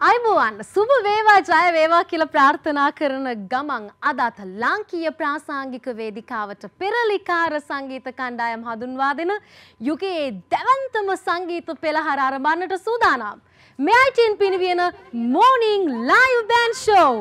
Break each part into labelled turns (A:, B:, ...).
A: අයිබුවන් සුබ වේවා ජය වේවා කියල ප්‍රාර්ථනා කරන ගමන් අදත් ලාංකීය ප්‍රාසංගික වේදිකාවට පෙරලිකාර සංගීත කණ්ඩායම් හඳුන්වා දෙන යුගයේ දැවන්තම සංගීත පෙළහර අරඹන්නට සූදානම්. මෙයිටින් පිණිවියන මෝනිං ලයිව් බෑන් ෂෝ.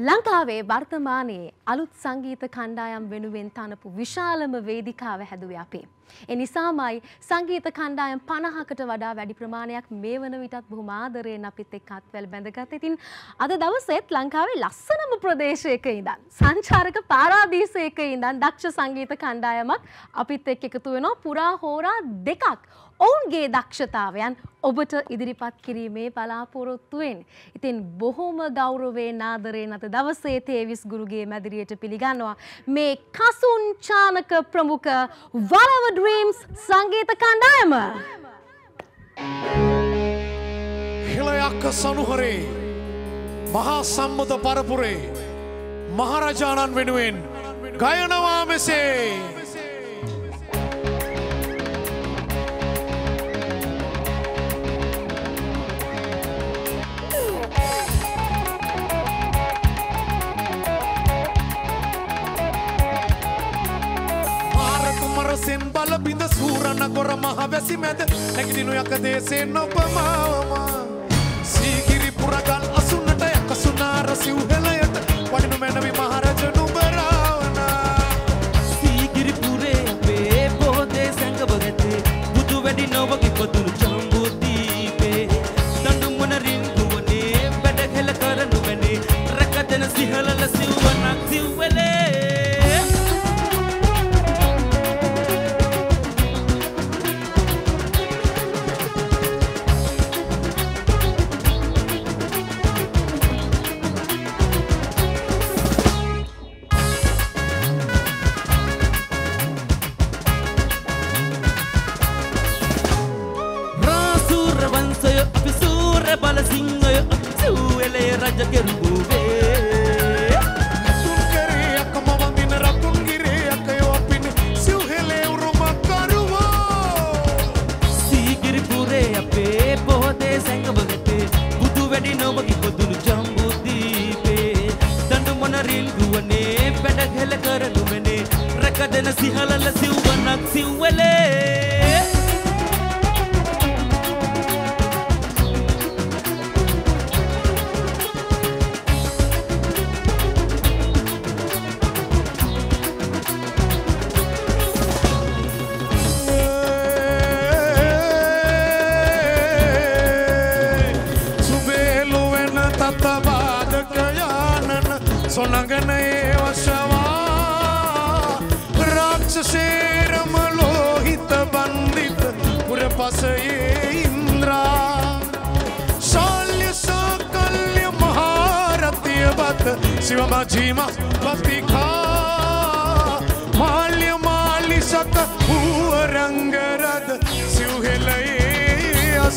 A: ලංකාවේ වර්තමානයේ අලුත් සංගීත කණ්ඩායම් වෙනුවෙන් තනපු විශාලම වේදිකාව හැදුවේ අපේ. එනිසාමයි සංගීත කණ්ඩායම් පණහකට වඩා වැඩි ප්‍රමාණයක් මේ වන විටත් බොහොම ආදරයෙන් අපිත් එක්ක අත්වැල් බැඳගත්. ඉතින් අද දවසෙත් ලංකාවේ ලස්සනම ප්‍රදේශයක ඉඳන් සංචාරක පාරාදීසයක ඉඳන් දක්ෂ සංගීත කණ්ඩායමක් අපිත් එක්ක එකතු වෙනවා පුරා හෝරා දෙකක්. ඔවුන්ගේ දක්ෂතාවයන් ඔබට ඉදිරිපත් කිරීමේ බලාපොරොත්තුවෙන්. ඉතින් බොහෝම ගෞරවේ නාදරයෙන් අත දවසේ තේවිස් ගුරුගේ මැදිරියට පිළිගන්නවා. මේ කසුන් චානක ප්‍රමුඛ වරව ඩ්‍රීම්ස් සංගීත කණ්ඩායම.
B: හෙළයක්ක සනුහරේ මහා සම්මුත පරපුරේ මහරජාණන් වෙනුවෙන් ගයනවා මෙසේ. සෙන් බල බිඳ සූරණ ගොර මහ වැසි මැද නැගිටිනු යක දේශයෙන් නොපමාවමා. සීකිරි පුරගල් අසුන්නට යක සුනාර සිව්හෙලයට වඩිනු මැනවි මහරජ නුබරාවනා
C: සීකිරි පුරේ අපේ පොහොතේ සැඟව ඇතේ බුදු වැඩි නොවගි පොදුරු චම්බුදීපේ දඬු මොනරින් ගුවනේ වැඩ හෙල කරනු වැනේ රැකදෙන සිහලල සිව්වනක් සිව්වලේ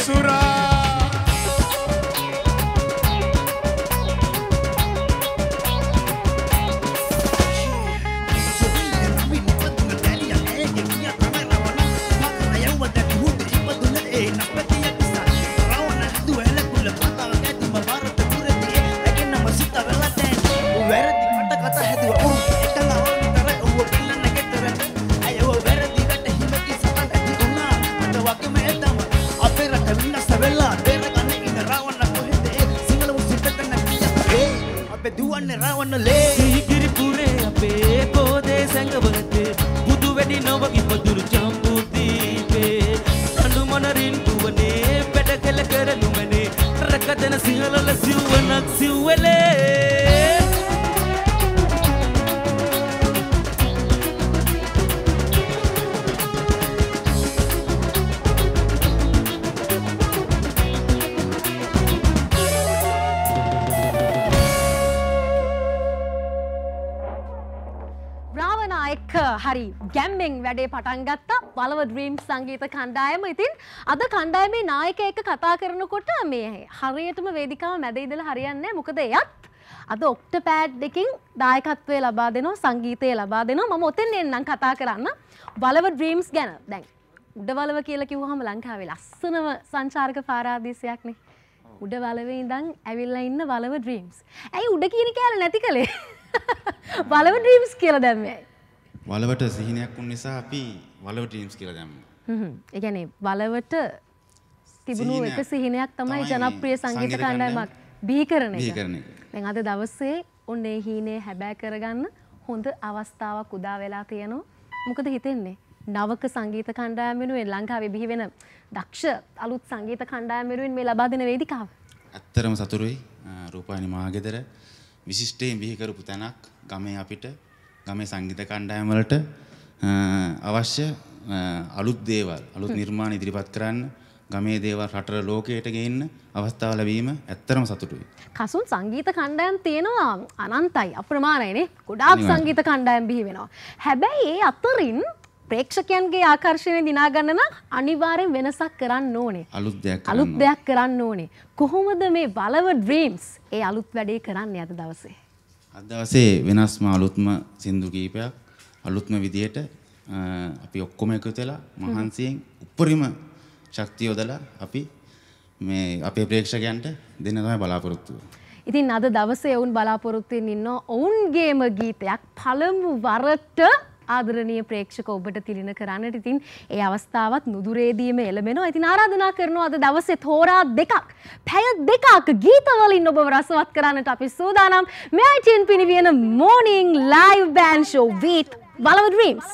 A: හරි ගැම්මෙන් වැඩේ පටන් ගත්තා. බලව ඩ්‍රීම් සංගීත කණ්ඩායම. ඉතින් අද කණ්ඩායමේ නායක එක කතා කරනකොට මේ හරියටම වේදිකාව මැද ඉඳලා හරියන්නේ මොකද එයත් අද ඔක්ට පෑඩ් දෙකින් දායකත්වය ලබා දෙනවා සංගීතය ලබා දෙනවා. මම ඔතෙන් එන්නම් කතා කරන්න. බලව ඩ්‍රීම්ස් ගැන. දැන් උඩවලව කියලා කිව්වහම ලංකාවේ ලස්සනම සංචාරක පාරාදීසයක්නේ. උඩ වලවේ ඉඳන් ඇවිල්ලා ඉන්න වලව ඩ්‍රීම්ස්. ඇයි උඩ කියන කෑල්ල නැති කළේ? වලව ඩ්‍රීම්ස් කියලා දැම්මේ.
D: වලවට සිහිනයක් වුණ නිසා අපි වලව ටීම්ස් කියලා දැම්මා.
A: හ්ම්. ඒ කියන්නේ වලවට තිබුණු එක සිහිනයක් තමයි ජනප්‍රිය සංගීත කණ්ඩායමක් බිහි කරන
D: බිහි
A: එක.
D: කරන එක.
A: දැන් අද දවසේ ඔන්න ඒ හීනේ හැබෑ කරගන්න හොඳ අවස්ථාවක් උදා වෙලා තියෙනවා. මොකද හිතෙන්නේ? නවක සංගීත කණ්ඩායම වෙනුවෙන් ලංකාවේ බිහි වෙන දක්ෂ අලුත් සංගීත කණ්ඩායම වෙනුවෙන් මේ ලබා දෙන වේදිකාව.
D: ඇත්තරම සතුරුයි අ, රූපවාහිනී මහගෙදර විශිෂ්ටයෙන් බිහි කරපු තැනක් ගමේ අපිට ගමේ සංගීත කණ්ඩායම් වලට අ, අවශ්‍ය අලුත් දේවල් අලුත් නිර්මාණ ඉදිරිපත් කරන්න ගමේ දේවල් රටට ලෝකයට ගේන්න අවස්ථාව ලැබීම ඇත්තරම සතුටුයි.
A: කසුන් සංගීත කණ්ඩායම් තියෙනවා අනන්තයි අප්‍රමාණයනේ ගොඩාක්. සංගීත කණ්ඩායම් බිහි වෙනවා. හැබැයි ඒ අතරින් ප්‍රේක්ෂකයන්ගේ ආකර්ෂණය දිනාගන්න නම් අනිවාර්යෙන් වෙනසක් කරන්න ඕනේ.
D: අලුත් දෙයක්
A: අලුත්. දෙයක් කරන්න ඕනේ. කොහොමද මේ බලව ඩ්‍රීම්ස් ඒ අලුත් වැඩේ කරන්නේ අද දවසේ?
D: අද දවසේ වෙනස්ම අලුත්ම සින්දු කීපයක් අලුත්ම විදියට අ, අපි ඔක්කොම එකතු වෙලා මහන්සියෙන් උපරිම ශක්තිය යොදලා අපි මේ අපේ ප්‍රේක්ෂකයන්ට දෙන්න තමයි බලාපොරොත්තු වෙන්නේ.
A: ඉතින් අද දවසේ ඔවුන් බලාපොරොත්තු වෙමින් ඉන්න ඔවුන්ගේම ගීතයක් පළමු වරට ආදරණීය ප්‍රේක්ෂක ඔබට තිලින කරන්නට ඉතින් ඒ අවස්ථාවත් නුදුරේදීම එළඹෙනවා. ඉතින් ආරාධනා කරනවා අද දවසේ තෝරා දෙකක් පැය දෙකක් ගීතවලින් ඔබව රසවත් කරන්නට අපි සූදානම්. මෙයිටින් පිනිවියන morning live band show with Valava Dreams.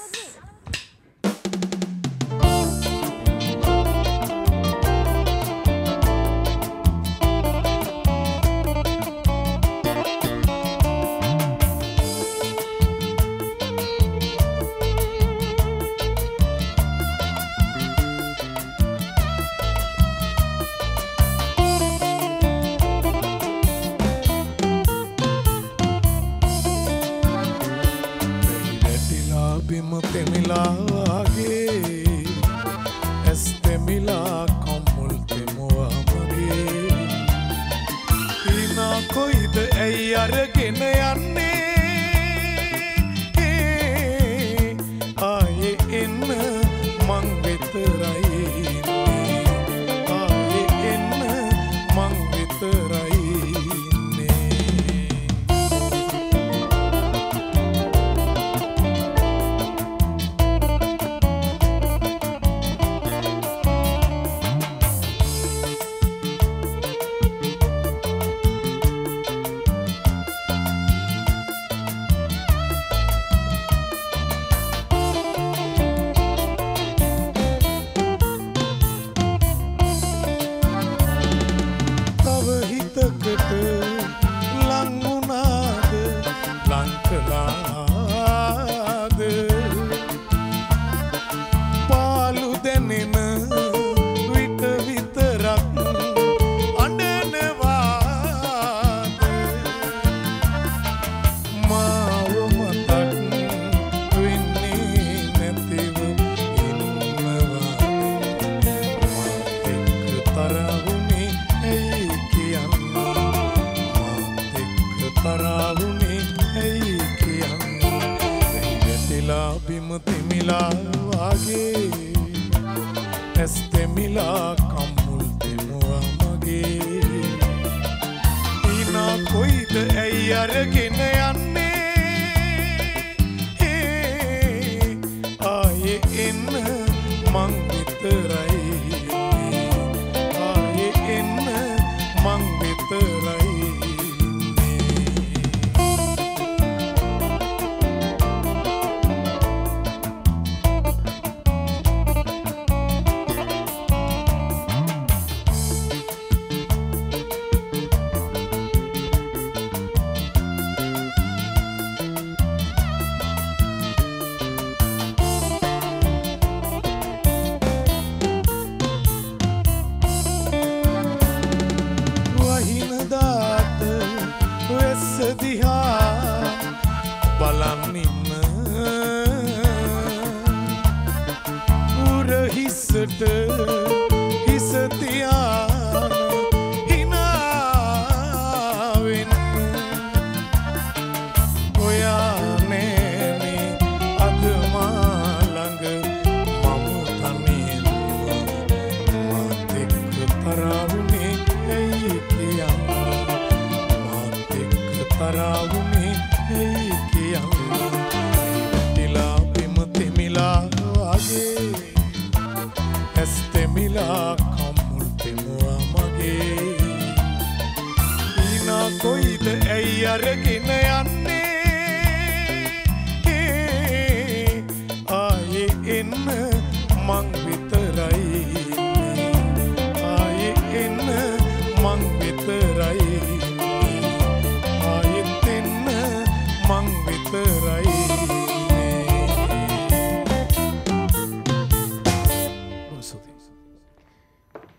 B: වැටිලා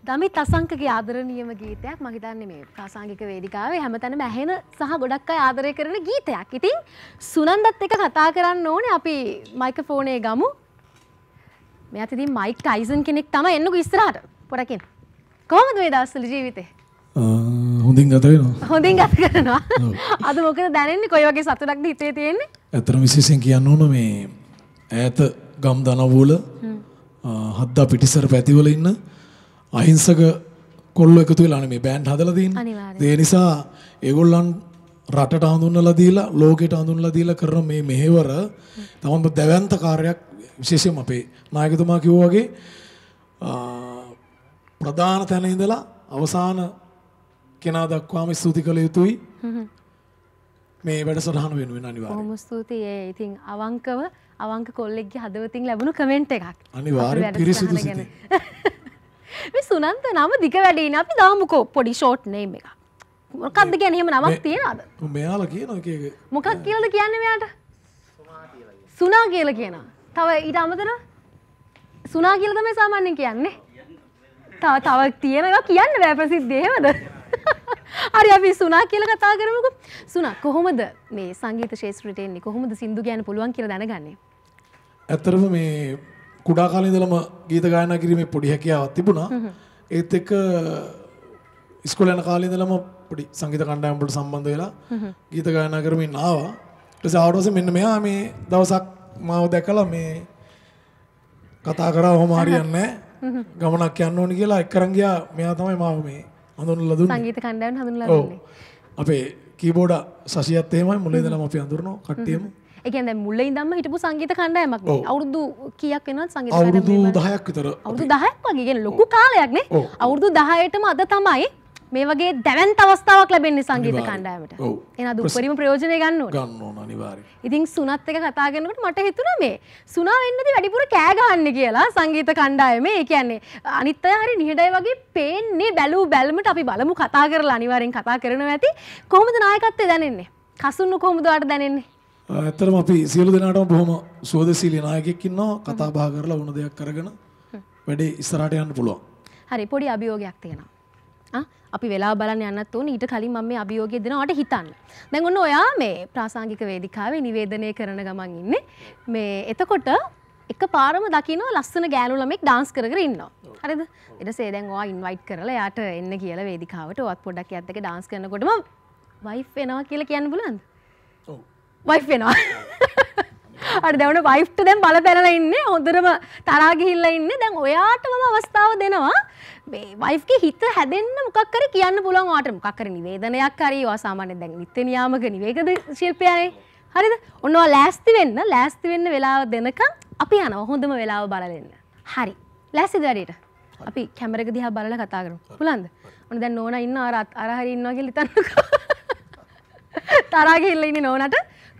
A: දමිත් අසංකගේ ආදරණීයම ගීතයක් මහිතන්නේ මේ ප්‍රාසංගික වේදිකාවේ හැමතැනම ඇහෙන සහ ගොඩක් අය ආදරය කරන ගීතයක්. ඉතින් සුනන්දත් එක කතා කරන්න ඕනේ අපි මයික්‍රෆෝනේ ගමු. මෙයාට ඉතින් මයික් ටයිසන් කෙනෙක් තමයි එන්නකෝ ඉස්සරහට. පොඩකින්. කොහොමද මේ දවස්වල ජීවිතේ?
B: හොඳින් ගත වෙනවා
A: හොඳින් ගත කරනවා. අද මොකද දැනෙන්නේ? කොයි වගේ සතුටක්ද හිතේ තියෙන්නේ?
B: ඇතර විශේෂෙන් කියන්න ඕන මේ ඈත ගම් දනවූල හද්දා පිටිසර පැතිවල ඉන්න අහිංසක කොල්ල එකතු වෙලාන මේ බෑන්් හදලදීන්. ඒ නිසා ඒගොල්ලන් රටට හඳුන්නල දීලා ලෝකෙට හඳුන්ලා දීලා කරන මේ මෙහෙවර තමම දැවන්ත කාර්යක් විශේෂයෙන් අපේ නායකතුමා කිව්වගේ ප්‍රධාන තැන ඉඳලා අවසාන කෙනා දක්වාම ස්තුති කළ යුතුයි මේ වැඩසටහන වෙනුවෙන් අනිවාර්යයෙන්.
A: බොහොම ස්තුතියි. ඒ ඉතින් අවංකව අවංක කොල්ලෙක්ගේ හදවතින් ලැබුණු කමෙන්ට් එකක්.
B: අනිවාර්යෙන් පිරිසිදු
A: ගැන. මේ සුනන්ත නම දිග වැඩේන අපි දාමුකෝ පොඩි ෂෝට් නේම් එක. මොකක්ද කියන්නේ එහෙම නමක් තියනවද?
B: මෙයාලා කියන එක එක
A: මොකක් කියලාද කියන්නේ මෙයාට? සුනා කියලා කියනවා. තව ඊට අමතරව සුනා කියලා තමයි සාමාන්‍යයෙන් කියන්නේ. තව තව තියෙනවා කියන්න බෑ ප්‍රසිද්ධ එහෙමද? හරි අපි සුනා කියලා කතා කරමුකෝ. සුනා කොහොමද මේ සංගීත ශාස්ත්‍රයට එන්නේ? කොහොමද සින්දු ගැන පුළුවන් කියලා දැනගන්නේ?
B: ඇත්තරම මේ කුඩා කාලේ ඉඳලම ගීත ගායනා කිරීමේ පොඩි හැකියාවක් තිබුණා. ඒත් එක්ක ඉස්කෝලේ යන කාලේ ඉඳලම පොඩි සංගීත කණ්ඩායම් වලට සම්බන්ධ වෙලා ගීත ගායනා කරමින් ආවා. ඊට පස්සේ ආවට පස්සේ මෙන්න මෙයා මේ දවසක් මාව දැකලා මේ කතා කරා ඔහොම හරියන්නේ නැහැ. ගමනක් යන්න ඕනි කියලා එක්කරන් ගියා. මෙයා තමයි මාව මේ හඳුන්වලා දුන්නේ.
A: සංගීත කණ්ඩායම් හඳුන්වලා. දුන්නේ.
B: අපේ කීබෝඩ සසියත් එහෙමයි මුලින් ඉඳලම අපි හඳුරනවා කට්ටියම.
A: දැන් මුලින් ඉඳන්ම හිටපු සංගීත කණ්ඩායමක්. අවුරුදු කීයක් වෙනවද සංගීත
B: අවුරුදු? 10ක් විතර
A: අවුරුදු 10ක් වගේ ලොකු කාලයක් නේ.
B: ඔව්.
A: අවුරුදු 10ටම අද තමයි මේ වගේ දැවැන්ත අවස්ථාවක් ලැබෙන්නේ සංගීත. කණ්ඩායමට. අද උපරිම ප්‍රයෝජනය ගන්න.
B: ගන්න ඕන අනිවාර්යයෙන්.
A: ඉතින් සුනත් එක කතා කරනකොට මට හිතුණා මේ සුනා වෙන්නදී වැඩිපුර කෑ ගහන්නේ කියලා සංගීත කණ්ඩායමේ. ඒ කියන්නේ අනිත් අය හරි නිහඬයි වගේ පේන්නේ බැලූ බැල්මට අපි බලමු කතා කරලා අනිවාර්යෙන් කතා කරනවා ඇති. කොහොමද නායකත්වය දැනෙන්නේ? කසුන්නු කොහොමද ඔයාලට දැනෙන්නේ?
B: ඇත්තටම අපි සියලු දෙනාටම බොහොම සුවදශීලී නායකයෙක් ඉන්නවා කතා බහ කරලා වුණ දෙයක් කරගෙන වැඩේ ඉස්සරහට යන්න පුළුවන්.
A: හරි පොඩි අභියෝගයක් තියෙනවා. ආ, අපි වෙලා බලන්න යන්නත් ඕනේ ඊට කලින් මම මේ අභියෝගය දෙනවාට හිතන්න. දැන් ඔන්න ඔයා මේ ප්‍රාසංගික වේදිකාවේ නිවේදනය කරන ගමන් ඉන්නේ. මේ එතකොට එක පාරම දකිනවා ලස්සන ගෑනු ළමෙක් ඩාන්ස් කර කර ඉන්නවා. හරිද? ඊට පස්සේ දැන් ඔයා ඉන්වයිට් කරලා එයාට එන්න කියලා වේදිකාවට ඔයත් පොඩ්ඩක් එයාත් එක්ක ඩාන්ස් කරනකොටම වයිෆ් වෙනවා කියලා කියන්න පුළුවන්ද? වයිෆ් වෙනවා. අර දැවන වයිෆ්ට දැන් බල පැනලා ඉන්නේ හොඳටම තරහා ගිහිල්ලා ඉන්නේ. දැන් ඔයාටම අවස්ථාව දෙනවා. මේ වයිෆ්ගේ හිත හැදෙන්න මොකක් හරි කියන්න පුළුවන් ඔයාට. මොකක් හරි නිවේදනයක් හරි ඔයා සාමාන්‍යයෙන් දැන් නිත්‍ය නියාමක නිවේදන ශිල්පියානේ? හරිද? ඔන්න ඔයා ලෑස්ති වෙන්න ලෑස්ති වෙන්න වෙලාව දෙනකම් අපි යනවා හොඳම වෙලාව බලන්න හරි. ලෑස්තිද වැඩේට අපි කැමරක දිහා බලලා කතා කරමු. පුළුවන්ද? ඔන්න දැන් නෝනා ඉන්න අර අර හරි ඉන්නවා කියලා හිතන්නකෝ. තරහා ගිහිල්ලා ඉන්නේ නෝනාට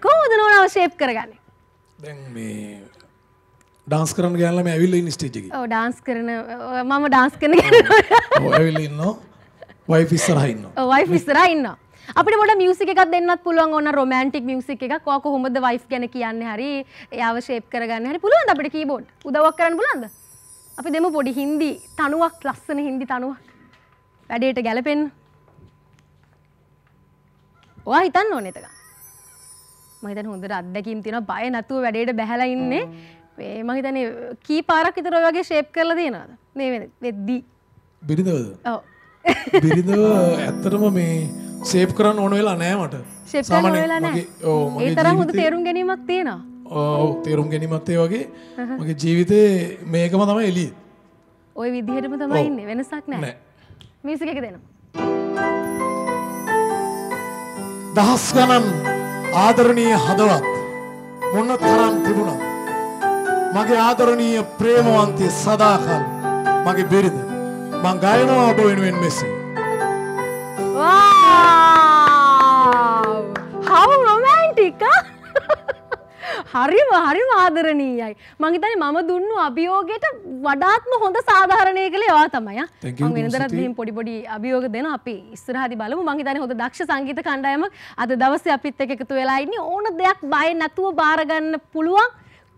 A: කොහොමද නෝනාව ෂේප් කරගන්නේ?
B: දැන් මේ ඩාන්ස් කරන්න ගෑනලා මේ ඇවිල්ලා ඉන්න ස්ටේජ් එකේ.
A: ඔව් ඩාන්ස් කරන මම ඩාන්ස් කරන කෙනා.
B: ඔව්. ඇවිල්ලා ඉන්නවා. වයිෆ් ඉස්සරහා ඉන්නවා.
A: ඔව් වයිෆ් ඉස්සරහා ඉන්නවා. අපිට පොඩ මියුසික් එකක් දෙන්නත් පුළුවන් ඕන රොමැන්ටික් මියුසික් එකක්. ඔයා කොහොමද වයිෆ් ගැන කියන්නේ හරි එයාව ෂේප් කරගන්න හරි. පුළුවන්ද අපිට කීබෝඩ් උදව්වක් කරන්න පුළුවන්ද? අපි දෙමු පොඩි හින්දි තනුවක් ලස්සන හින්දි තනුවක්. වැඩේට ගැලපෙන්න. ඔයා හිතන්න ඕනේ එතක මම හිතන්නේ හොඳට අත්දැකීම් තියෙනවා. බය නැතුව වැඩේට බැහැලා ඉන්නේ. මේ මම හිතන්නේ කී පාරක් විතර ඔය වගේ ෂේප් කරලා තියෙනවද? මේ වෙද්දී.
B: බිරිඳවද?
A: ඔව්.
B: බිරිඳව ඇත්තටම මේ සේප් කරන්න ඕන වෙලා නෑ මට.
A: ෂේප් කරන්න
B: සාමාන්‍යයෙන්
A: වෙලා නැහැ
B: ඔව්,
A: ඒ තරම් හොඳ තේරුම් ගැනීමක් තියෙනවා.
B: ඔව් තේරුම් ගැනීමත් ඒ වගේ. මගේ ජීවිතේ මේකම තමයි එළියේ.
A: ওই විදිහටම තමයි. ඉන්නේ. වෙනසක්
B: නෑ.
A: මියුසික් එක දෙන්න
B: දහස් ගණන් ආදරණීය හදවත් මොන තරම් තිබුණත් මගේ ආදරණීය ප්‍රේමවන්තය සදාකල් මගේ බිරිඳ මං ගයනවා ඔබ වෙනුවෙන් මෙසේ
A: Wow! How romantic! huh?
C: හරිම හරිම ආදරණීයයි. මං හිතන්නේ මම දුන්නු අභියෝගයට වඩාත්ම හොඳ සාධාරණය කළේ ඔයා තමයි. මම වෙනදටත් මෙහෙම පොඩි පොඩි අභියෝග දෙන අපි ඉස්සරහදී බලමු. මං හිතන්නේ හොඳ දක්ෂ සංගීත කණ්ඩායමක් අද දවසේ අපිත් එක්ක එකතු වෙලා ඉන්නේ. ඕන දෙයක් බය නැතුව බාර ගන්න පුළුවන්.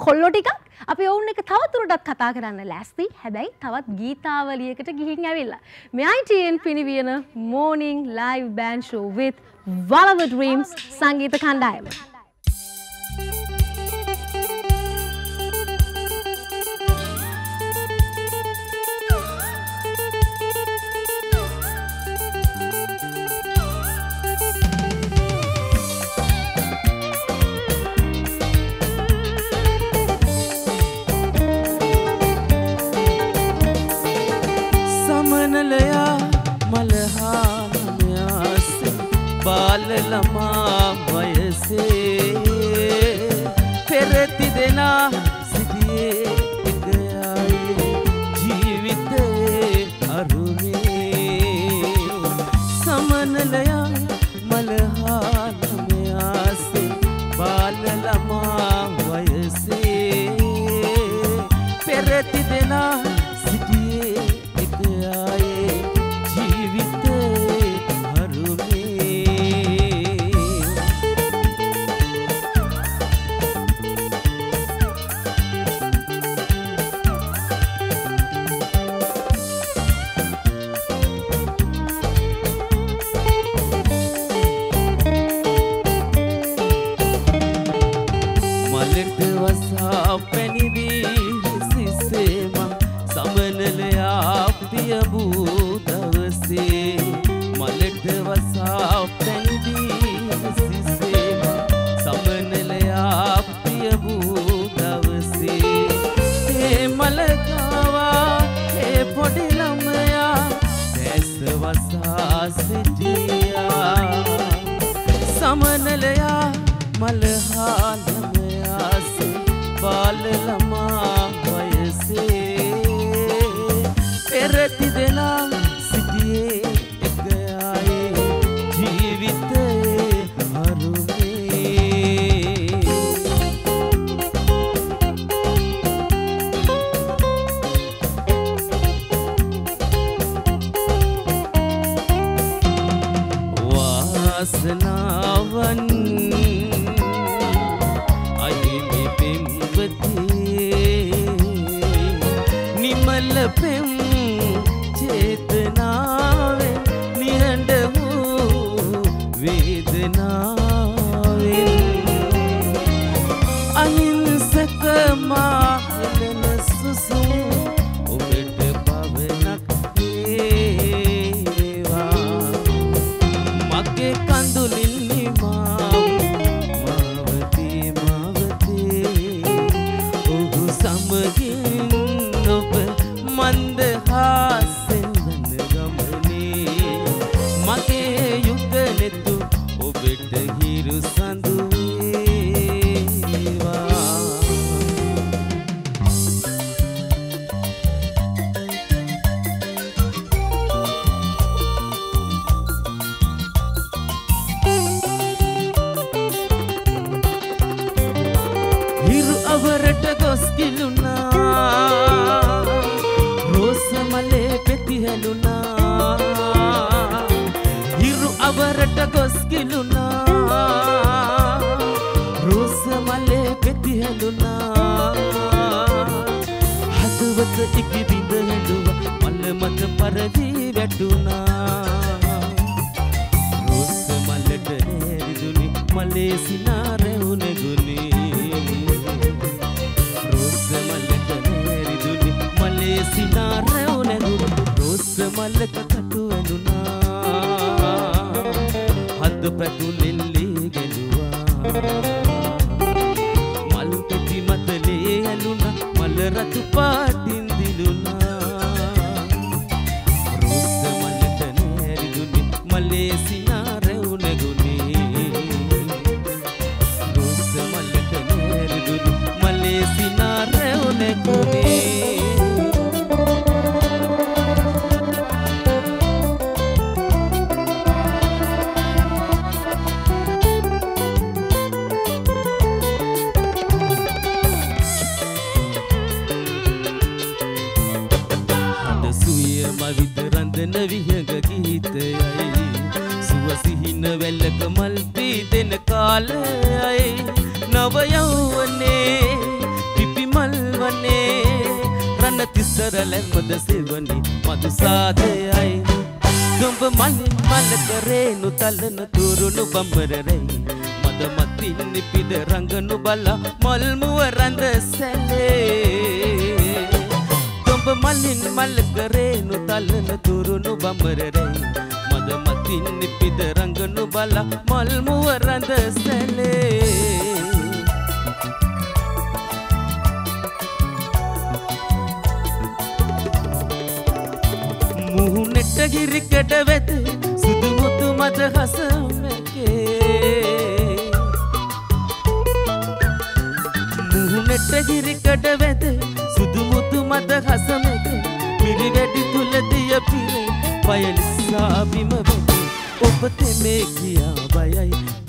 C: කොල්ලො ටිකක් අපි ඔවුන් එක තවතුරටත් කතා කරන්න ලැස්ති හැබැයි තවත් ගීතාවලියකට ගිහින් ඇවිල්ලා. මෙයිටයෙන් පිණිවියන මෝනිං ලයිව් බෑන්ෂෝ වෙත් වලව ඩ්‍රීම්ස් සංගීත කණ්ඩායම. ela. أصنعهن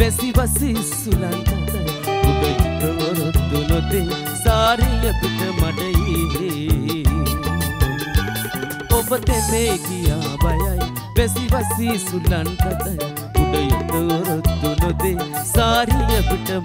C: බයයි බැසි වසි සුලන්තයි උඩ ඉතවරොත්තු නොදේ සාරිය පිට මඩයේ ඔබ තෙමේ ගියා බයයි බැසි වසී සුලන් කතයි උඩ යුතවරොත්තු නොදේ සාරිය පිට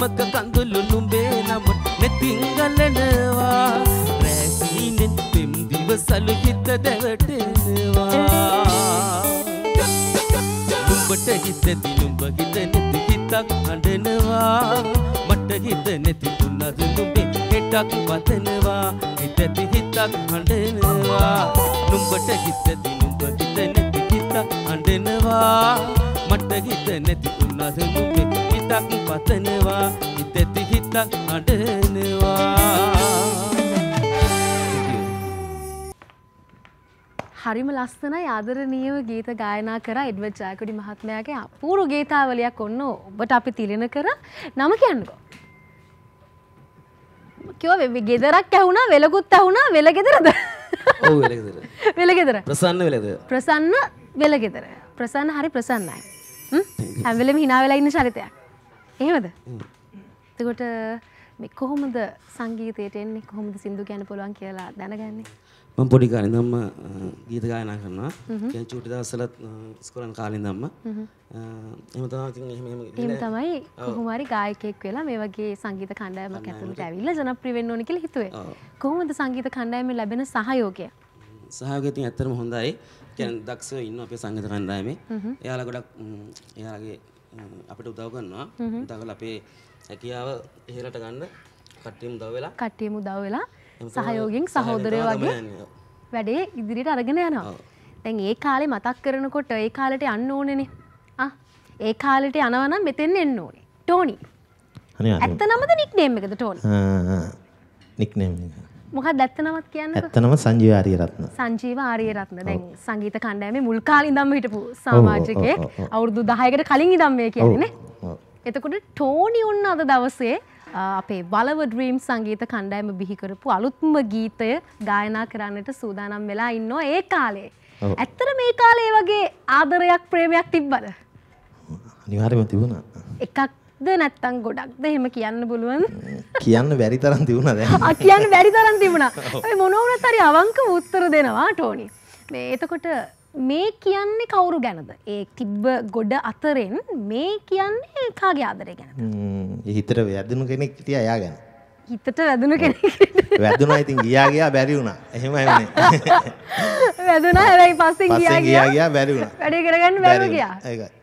C: ගමක කඳුළු නුඹේ නමට නෙතින් ගලනවා රැසීනෙන් පෙම් දිවසලු හිත දැවටෙනවා. නුඹට හිතති නුඹ හිත නැති හිතක් අඬනවා මට හිත නැති තුනද නුඹේ හෙටක් පතනවා හිතති හිතක් අඬනවා නුඹට හිතති නුඹ හිත නැති හිතක් අඬනවා මට හිත නැති උනස නුඹේ හිතක් පතනවා හිතති හිතක් අඬනවා
A: හරිම ලස්සනයි ආදරණීයව ගීත ගායනා කර එඩ්වඩ් ජයකොඩි මහත්මයාගේ අපූරු ගීතාවලියක් ඔන්න ඔබට අපි තිලෙන කර නම කියන්නකෝ. කිව්වා ගෙදරක් ඇහුණා වෙලකුත් ඇහුණා වෙල ගෙදරද?
E: ඔව් වෙලගෙදර.
A: වෙල ගෙදර.
E: ප්‍රසන්න වෙලද?
A: ප්‍රසන්න වෙල ගෙදර. ප්‍රසන්න හරි ප්‍රසන්නයි. හ්ම්? හැම වෙලෙම hina වෙලා ඉන්න චරිතයක්. එහෙමද? එතකොට කොහොමද සංගීතයට එන්නේ කොහොමද සින්දු කියන්න පුළුවන් කියලා දැනගන්නේ?
E: මම පොඩි කාලේ ඉඳන්ම ගීත ගායනා කරනවා. කියන්නේ චූටි දවස්වලත් ඉස්කෝලේ කාලේ ඉඳන්ම. එහෙම තමයි ඉතින් එහෙම එහෙම
A: තමයි කොහොම හරි ගායකයෙක් වෙලා මේ වගේ සංගීත කණ්ඩායමක් ඇතුළට ඇවිල්ලා ජනප්‍රිය වෙන්න ඕනේ කියලා හිතුවේ. කොහොමද සංගීත කණ්ඩායමේ ලැබෙන සහයෝගය?
E: සහයෝගය ඉතින් ඇත්තටම හොඳයි. කියන්නේ දක්ෂව ඉන්නවා අපේ සංගීත කණ්ඩායමේ. එයාලා ගොඩක් එයාලගේ අපිට උදව් කරනවා. උදව් අපේ හැකියාව ඉහළට ගන්න කට්ටියම උදව් වෙලා
A: කට්ටියම උදව් වෙලා සහයෝගයෙන් සහෝදරයෝ වගේ. වැඩේ ඉදිරියට අරගෙන යනවා.
E: ඔව්.
A: දැන් ඒ කාලේ මතක් කරනකොට ඒ කාලෙට යන්න ඕනේනේ. ආ ඒ කාලෙට යනවා නම් මෙතෙන් එන්න ඕනේ. ටෝනි.
F: අනිවාර්යයෙන්ම.
A: ඇත්ත නමද නික්නේම් එකද ටෝනි?
F: නික්නේම්
A: මොකක්ද ඇත්ත නමත් කියන්නකෝ.
F: ඇත්තනම සංජීව ආරියරත්න
A: සංජීව ආරියරත්න දැන් සංගීත කණ්ඩායමේ මුල් කාලේ ඉඳන්ම හිටපු සමාජිකයෙක්. අවුරුදු 10කට කලින් ඉඳන් මේ කියන්නේ නේ. එතකොට ටෝනි ඔන්න අද දවසේ අපේ බලව ඩ්‍රීම් සංගීත කණ්ඩායම බිහි කරපු අලුත්ම ගීතය ගායනා කරන්නට සූදානම් වෙලා ඉන්නවා ඒ කාලේ. ඇත්තට මේ කාලේ වගේ ආදරයක් ප්‍රේමයක් තිබ්බද?
F: අනිවාර්යයෙන්ම තිබුණා
A: එකක්ද නැත්තම් ගොඩක්ද එහෙම කියන්න පුළුවන්?
F: කියන්න බැරි තරම් තිබුණා දැන්
A: කියන්න බැරි තරම් තිබුණා. අපි මොන වුණත් හරි අවංකව උත්තර දෙනවා ටෝනි. මේ එතකොට මේ කියන්නේ කවුරු ගැනද? ඒ තිබ්බ ගොඩ අතරින් මේ කියන්නේ කාගේ ආදරය ගැනද?
F: හිතට වැදුණු කෙනෙක් හිටියා එයා ගැන
A: හිතට වැදුණු කෙනෙක්.
F: වැදුණා ඉතින් ගියා ගියා බැරි වුණා එහෙමයි වුණේ
A: වැදුනා හැබැයි පස්සෙන් ගියා
F: ගියා ගියා බැරි වුණා
A: වැඩේ කරගන්න
F: බැරි
A: බැරුව ගියා.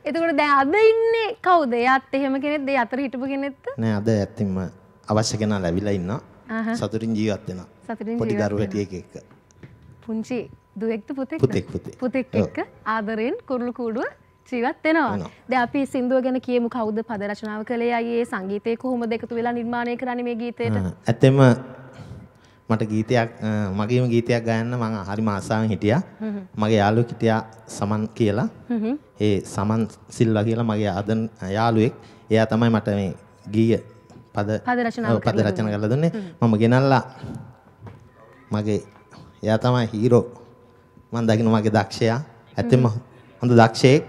A: එතකොට දැන් අද ඉන්නේ කවුද? එයාත් එහෙම කෙනෙක්ද? ඒ අතර හිටපු කෙනෙක්ද?
F: නෑ අද ඇත්තින්ම අවශ්‍ය කෙනා ලැබිලා ඉන්නවා. සතුටින් ජීවත් වෙනවා පොඩි දරුවෝ හැටියෙක් එක්ක
A: පුංචි දුවෙක්ද?
F: පුතෙක්, පුතෙක්.
A: පුතෙක්. එක්ක ආදරෙන් කුරුළු කූඩුව ජීවත් වෙනවා. දැන් අපි සින්දුව ගැන කියමු කවුද පද රචනාව කළේ අයියේ සංගීතය කොහොමද එකතු වෙලා නිර්මාණය කරන්නේ මේ ගීතයට?
F: ඇත්තෙම මට ගීතයක් මගේම ගීතයක් ගයන්න මම හරිම ආසාවෙන් හිටියා. මගේ යාළුවෙක් හිටියා සමන් කියලා. ඒ සමන් සිල්වා කියලා මගේ අදන් යාළුවෙක්. එයා තමයි මට මේ ගීය පද
A: පද රචනා
F: පද රචනා කරලා දුන්නේ. මම ගෙනල්ලා මගේ එයා තමයි හීරෝ. මම දකින්න මගේ දක්ෂයා. ඇත්තෙම හොඳ දක්ෂයෙක්.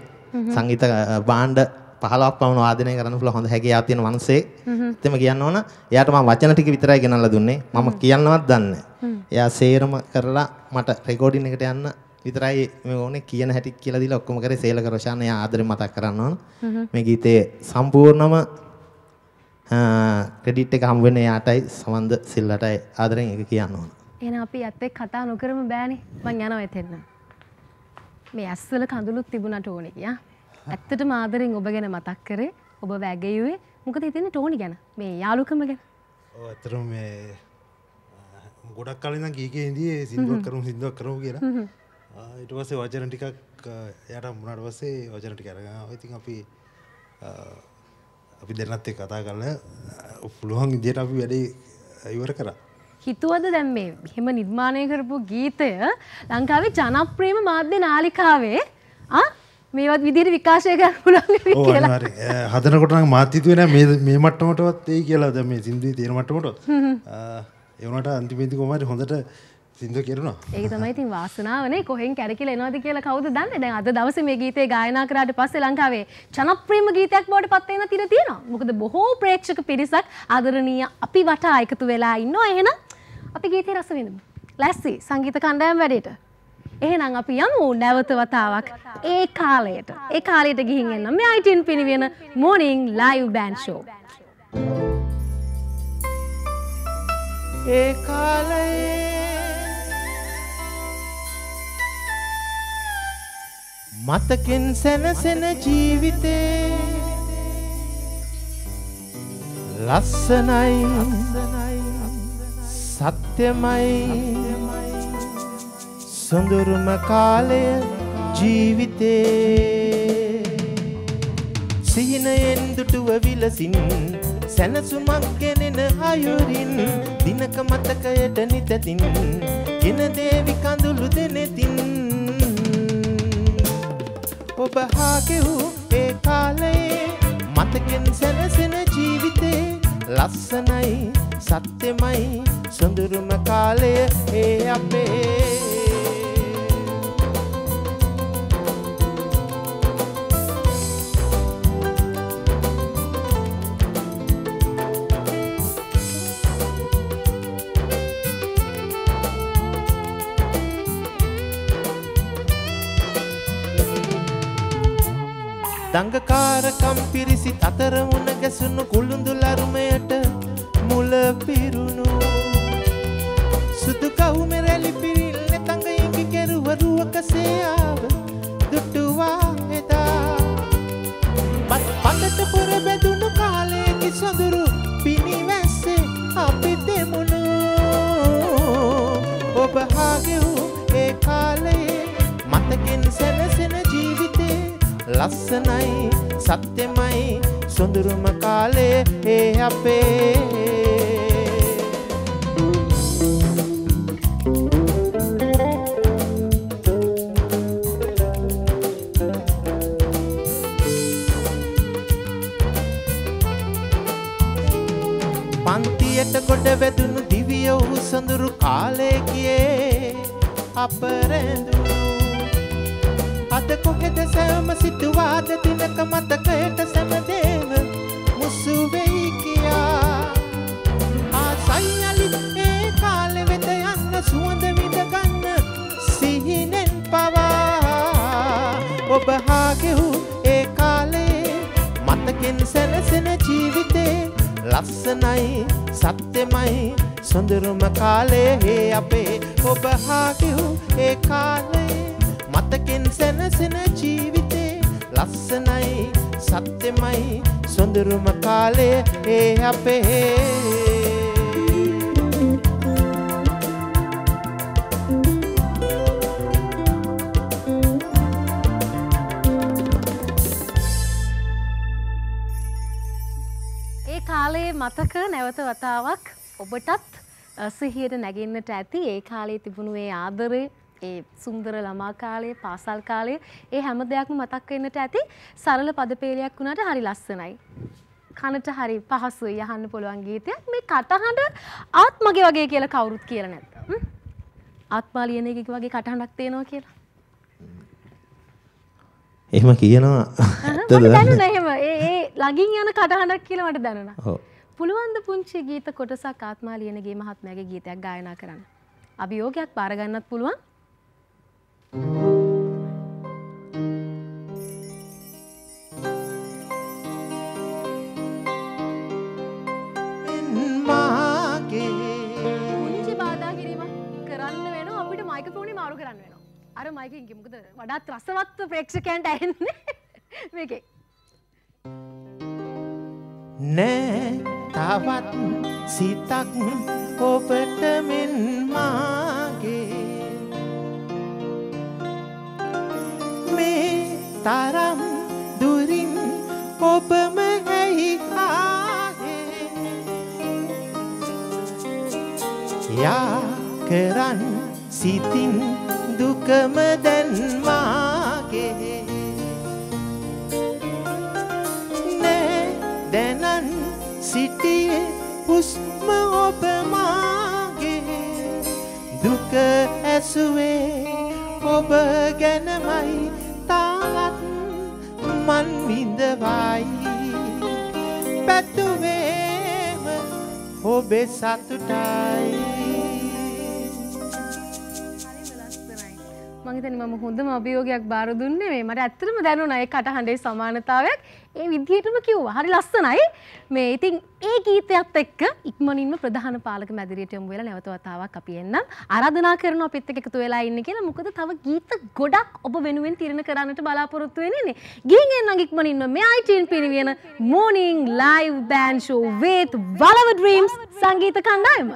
F: සංගීත අ, භාණ්ඩ 15ක් පමණ වාදනය කරන්න පුළුවන් හොඳ හැකියාවක් තියෙන මිනිසෙක්. ඇත්තෙම කියන්න ඕන. එයාට මම වචන ටික විතරයි ගෙනල්ලා දුන්නේ. මම කියන්නවත් දන්නේ. එයා සේරම කරලා මට රෙකෝඩින් එකට යන්න විතරයි මේ ඕනේ කියන හැටි කියලා දීලා ඔක්කොම කරේ සේලක රොෂාන් එයා ආදරෙන් මතක් කරන්න ඕන. මේ ගීතේ සම්පූර්ණම ක්‍රෙඩිට් එක හම්බ වෙන්නේ එයාටයි සමන්ද සිල්ලටයි ආදරෙන් ඒක කියන්න ඕන.
A: එහෙනම් අපි ඇත්ත කතා නොකරම බෑනේ. මං යනවා එතෙන්න. මේ ඇස්වල කඳුළුත් තිබුණා ටෝනි කියා. ඇත්තටම ආදරෙන් ඔබ ගැන මතක් කරේ. ඔබ වැගෙයුවේ. මොකද හිතන්නේ ටෝනි ගැන? මේ යාළුකම ගැන.
G: ඔව් ඇත්තටම මේ ගොඩක් කලින් නම් කීකේ හින්දියේ සින්දුවක් කරමු සින්දුවක් කරමු කියලා. ඊට පස්සේ වචන ටිකක් එයාට හම්බුනාට පස්සේ වචන ටික අරගෙන. ඉතින් අපි අපි දෙන්නත් එක්ක කතා කරලා පුළුවන් විදියට අපි වැඩේ ඉවර කරා.
A: හිතුවද දැන් මේ එහෙම නිර්මාණය කරපු ගීතය? ලංකාවේ ජනප්‍රියම මාධ්‍ය නාලිකාවේ මේවත් විදිහට විකාශය.
G: අනිවාර්යෙන්. අ, හදනකොට නම් මාත් හිතුවේ නෑ. මේ මට්ටමටවත් එයි කියලා. දැන් මේ සින්දුවේ තියෙන මට්ටමටවත්. ආ, ඒ වුණාට අන්තිමේදී කොහමද හොඳට සින්දුව කෙරුණා.
A: ඒක තමයි ඉතින් වාසනාවනේ. කොහෙන් කැරකිලා එනවද කියලා කවුද දන්නේ? දැන් අද දවසේ මේ ගීතේ ගායනා කරාට පස්සේ ලංකාවේ ජනප්‍රියම ගීතයක් බවට පත් වෙන තිර තියෙනවා. මොකද බොහෝ ප්‍රේක්ෂක පිරිසක් ආදරණීය අපි වටා එකතු වෙලා ඉන්නවා. එහෙනම් අපි ගීතේ රස විඳමු. ලැස්සි සංගීත කණ්ඩායම් වැඩේට. එහෙනම් අපි යමු නැවත වතාවක් ඒ කාලයට. ඒ කාලයට ගිහින් එන්න. මේ ITN පිනිවෙන morning live band show.
H: ඒ කාලයේ මතකෙන් සැනසෙන ජීවිතේ ලස්සනයි. සත්‍යමයි. සොඳුරුම කාලය ජීවිතේ. සිහිනයෙන් දුටුව විලසින් සැනසුමක් ගෙනෙන අයුරින් දිනක මතකයට නිතතින් ගෙන දේවි කඳුළු දෙනෙතින්. ඔබ හාගෙවූ ඒ කාලයේ මතකෙන් සැනසෙන ජීවිතේ ලස්සනයි. සත්‍යමයි සොඳුරුම කාලය ඒ අපේ. දංගකාරකම් පිරිසිත් අතර මුණ ගැසුණු කුළුඳු ලරුමයට මුල පිරුණු. සුදු කවුමෙ රැලි පිරිල්ල තඟ ඉඟි කෙරුවරුවකසේ ආව දුටුවා එදා. පත් පතට පොර බැදුණු කාලයකි සොඳුරු පිණිවැස්සේ අපි දෙමුණු. ඔබ හාගෙවූ ඒ කාලයේ මතකෙන් සැනසෙන ජීවිතේ ලස්සනයි සත්‍යමයි සොඳුරුම කාලේ ඒ අපේ. පන්තියට ගොඩ වැදුණු දිවිය වූ සොඳුරු කාලේ ගියේ අප රැඳුණු. අද කොහෙද සෑම සිතුවාද දිනක මතකයට සැමදේම මුසු වෙයි කියා. ආසයි අලි ඒ කාලෙ වෙත යන්න සුවඳ විඳ ගන්න සිහිනෙන් පවා. ඔබ හාගෙහු ඒ කාලේ මතකෙන් සැනසෙන ජීවිතේ ලස්සනයි සත්‍යමයි සොඳුරුම කාලේ හේ අපේ. ඔබ හාගෙහු ඒ කාලේ මතකෙන් සැනසෙන ජීවිතේ. ලස්සනයි සත්‍යමයි සොඳුරුම කාලය ඒ අපේ.
A: මතක නැවත වතාවක් ඔබටත් සිහියට නැගෙන්නට ඇති ඒ කාලේ තිබුණු ඒ ආදරේ ඒ සුන්දර ළමා කාලේ පාසල් කාලේ ඒ හැම දෙයක්ම මතක් වෙන්නට ඇති සරල පදපේලයක් වුණාට හරි ලස්සනයි. කනට හරි පහසුයි යහන්න පුළුවන් ගීතයක් මේ කටහඬ ආත්මගේ වගේ කියලා කවුරුත් කියලා නැත්නම් ආත්මා ලියන එකක වගේ කටහඬක් තියෙනවා කියලා.
F: එහෙම කියනවා
A: මට දැනුණා එහෙම ඒ ඒ ළඟින් යන කටහඬක් කියලා මට දැනුණා.
F: ඔව්.
A: පුළුවන් ද පුංචි ගීත කොටසක් ආත්මා ලියනගේ මහත්මයාගේ ගීතයක් ගායනා කරන්න. අභියෝගයක් බාර ගන්නත් පුළුවන්. පුංචි බාධා කිරීමක් කරන්න වෙනවා අපිට මයික්‍රොෆෝනේ මාරු කරන්න වෙනවා. අර මයිකෙන් මොකද වඩාත් රසවත් ප්‍රේක්ෂකයන්ට ඇහෙන්නේ මේකේ.
F: නෑ තවත් සිතක් ඔබට මෙන් මාගේ. මේ තරම් දුරින් ඔබම ඇයි ආගේ යා කරන් සිතින් දුකම දැන් මාගේ. සිටියේ හුස්ම ඔබ මාගේ. දුක ඇසුවේ ඔබ ගැනමයි තාත් මන් විඳවයි. පැතුවේම ඔබේ සතුටයි.
A: මං හිතන්නේ මම හොඳම අභියෝගයක් බාර දුන්නේ මේ මට ඇත්තටම දැනුණා ඒ කටහඬේ සමානතාවයක්. ඒ විදිහටම කිව්වා. හරි ලස්සනයි. මේ ඉතින් ඒ ගීතයත් එක්ක ඉක්මනින්ම ප්‍රධාන පාලක මැදිරියට යමු වෙලා නැවත වතාවක් අපි එන්නම්. ආරාධනා කරනවා අපිත් එක්ක එකතු වෙලා ඉන්න කියලා. මොකද තව ගීත ගොඩක් ඔබ වෙනුවෙන් තිරණ කරන්නට බලාපොරොත්තු වෙන්නේ. ගිහින් එන්නම් ඉක්මනින්ම මේ ITN පිරිවියන morning live band show with Valava Dreams සංගීත කණ්ඩායම.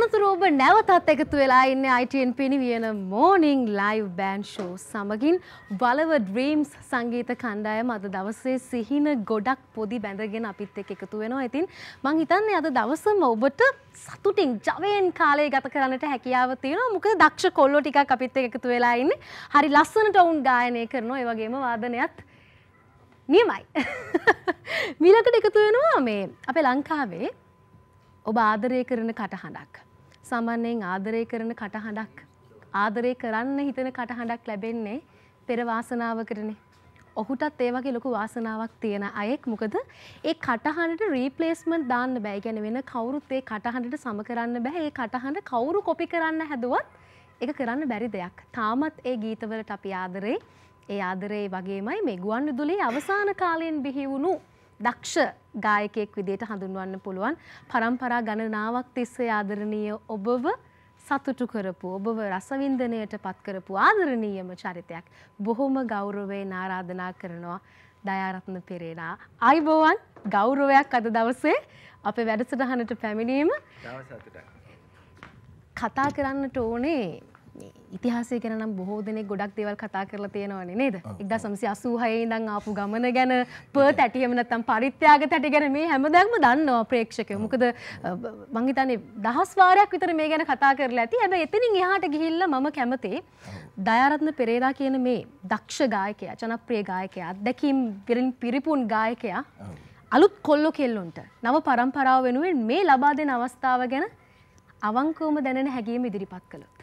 A: අනතුරු ඔබ නැවතත් එකතු වෙලා ඉන්න ITN පිණිවියන මෝනිං ලයිව් බෑන්ඩ් ෂෝ සමගින් බලව ඩ්‍රීම්ස් සංගීත කණ්ඩායම අද දවසේ සිහින ගොඩක් පොදි බැඳගෙන අපිත් එක්ක එකතු වෙනවා. ඉතින් මං හිතන්නේ අද දවසම ඔබට සතුටින් ජවයෙන් කාලය ගත කරන්නට හැකියාව තියෙනවා. මොකද දක්ෂ කොල්ලෝ ටිකක් අපිත් එක්ක එකතු වෙලා ඉන්නේ. හරි ලස්සනට වුන් ගායනය කරනවා. ඒ වගේම වාදනයත් නියමයි. මීලකට එකතු වෙනවා මේ අපේ ලංකාවේ ඔබ ආදරය කරන කටහඬක්. සාමාන්‍යයෙන් ආදරය කරන කටහඬක් ආදරය කරන්න හිතන කටහඬක් ලැබෙන්නේ පෙර වාසනාවකටනේ. ඔහුටත් ඒ වගේ ලොකු වාසනාවක් තියෙන අයෙක් මොකද ඒ කටහඬට රීප්ලේස්මන්ට් දාන්න බෑ. ඒ කියන්නේ වෙන කවුරුත් ඒ කටහඬට සම කරන්න බෑ. ඒ කටහඬ කවුරු කොපි කරන්න හැදුවත් ඒක කරන්න බැරි දෙයක්. තාමත් ඒ ගීතවලට අපි ආදරේ ඒ ආදරේ වගේමයි මේ ගුවන් විදුලියේ අවසාන කාලයෙන් බිහි වුණු දක්ෂ ගායකයෙක් විදිහට හඳුන්වන්න පුළුවන්. පරම්පරා ගණනාවක් තිස්සේ ආදරණීය ඔබව සතුටු කරපු ඔබව රසවින්දනයට පත් කරපු ආදරණීයම චරිතයක් බොහොම ගෞරවයෙන් ආරාධනා කරනවා දයාරත්න පෙරේරා. අයිබෝවන් ගෞරවයක් අද දවසේ අපේ වැඩසටහනට පැමිණීම. කතා කරන්නට ඕනේ ඉතිහාසය ගැන නම් බොහෝ දෙනෙක් ගොඩක් දේවල් කතා කරලා තියෙනවනේ නේද? 1986 ඉඳන් ආපු ගමන ගැන පර්ත් ඇටියම නැත්තම් පරිත්‍යාග තැටි ගැන මේ හැමදේම දන්නවා ප්‍රේක්ෂකයෝ. මොකද මං හිතන්නේ දහස් වාරයක් විතර මේ ගැන කතා කරලා ඇති. හැබැයි එතනින් එහාට ගිහිල්ලා මම කැමති දයාරත්න පෙරේරා කියන මේ දක්ෂ ගායකයා, ජනප්‍රිය ගායකයා, අත්දැකීම් පිරිපුන් ගායකයා අලුත් කොල්ලෝ කෙල්ලොන්ට නව පරම්පරාව වෙනුවෙන් මේ ලබා දෙන අවස්ථාව ගැන අවංකවම දැනෙන හැඟීම ඉදිරිපත් කළොත්.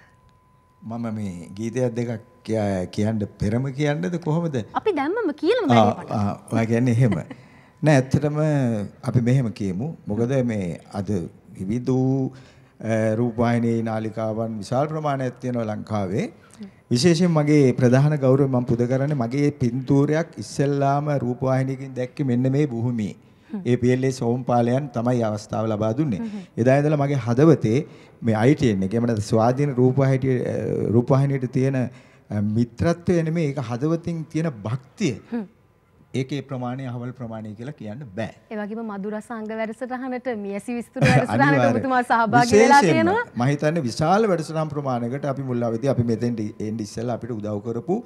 I: මම මේ ගීතයක් දෙකක් කිය- කියන්න පෙරම කියන්නද කොහොමද?
A: අපි දැම්මම කියලම වැඩේ.
I: ආ, ඔයා කියන්නේ එහෙම. නෑ ඇත්තටම අපි මෙහෙම කියමු. මොකද මේ අද විවිධ රූපවාහිනී නාලිකාවන් විශාල ප්‍රමාණයක් තියෙනවා ලංකාවේ. විශේෂයෙන් මගේ ප්‍රධාන ගෞරවය මම පුද කරන්නේ මගේ පින්තූරයක් ඉස්සෙල්ලාම රූපවාහිනියකින් දැක්කේ මෙන්න මේ භූමියේ. ඒ PLA සෝම්පාලයන් තමයි අවස්ථාව ලබා දුන්නේ. එදා ඉඳලා මගේ හදවතේ මේ ITN එක එහෙම නැත්නම් ස්වාධීන රූපවාහිනිය රූපවාහිනියට තියෙන මිත්‍රත්වය නෙමෙයි ඒක හදවතින් තියෙන භක්තිය. ඒකේ ප්‍රමාණය අහවල් ප්‍රමාණය කියලා කියන්න බෑ.
A: ඒ වගේම මధుරස අංග වැඩසටහනට මියසි විස්තර වැඩසටහනට ඔබතුමා සහභාගී වෙලා තියෙනවා.
I: මම හිතන්නේ විශාල වැඩසටහන් ප්‍රමාණයකට අපි මුල් අවදී අපි මෙතෙන්ට එන්න ඉස්සෙල්ලා අපිට උදව් කරපු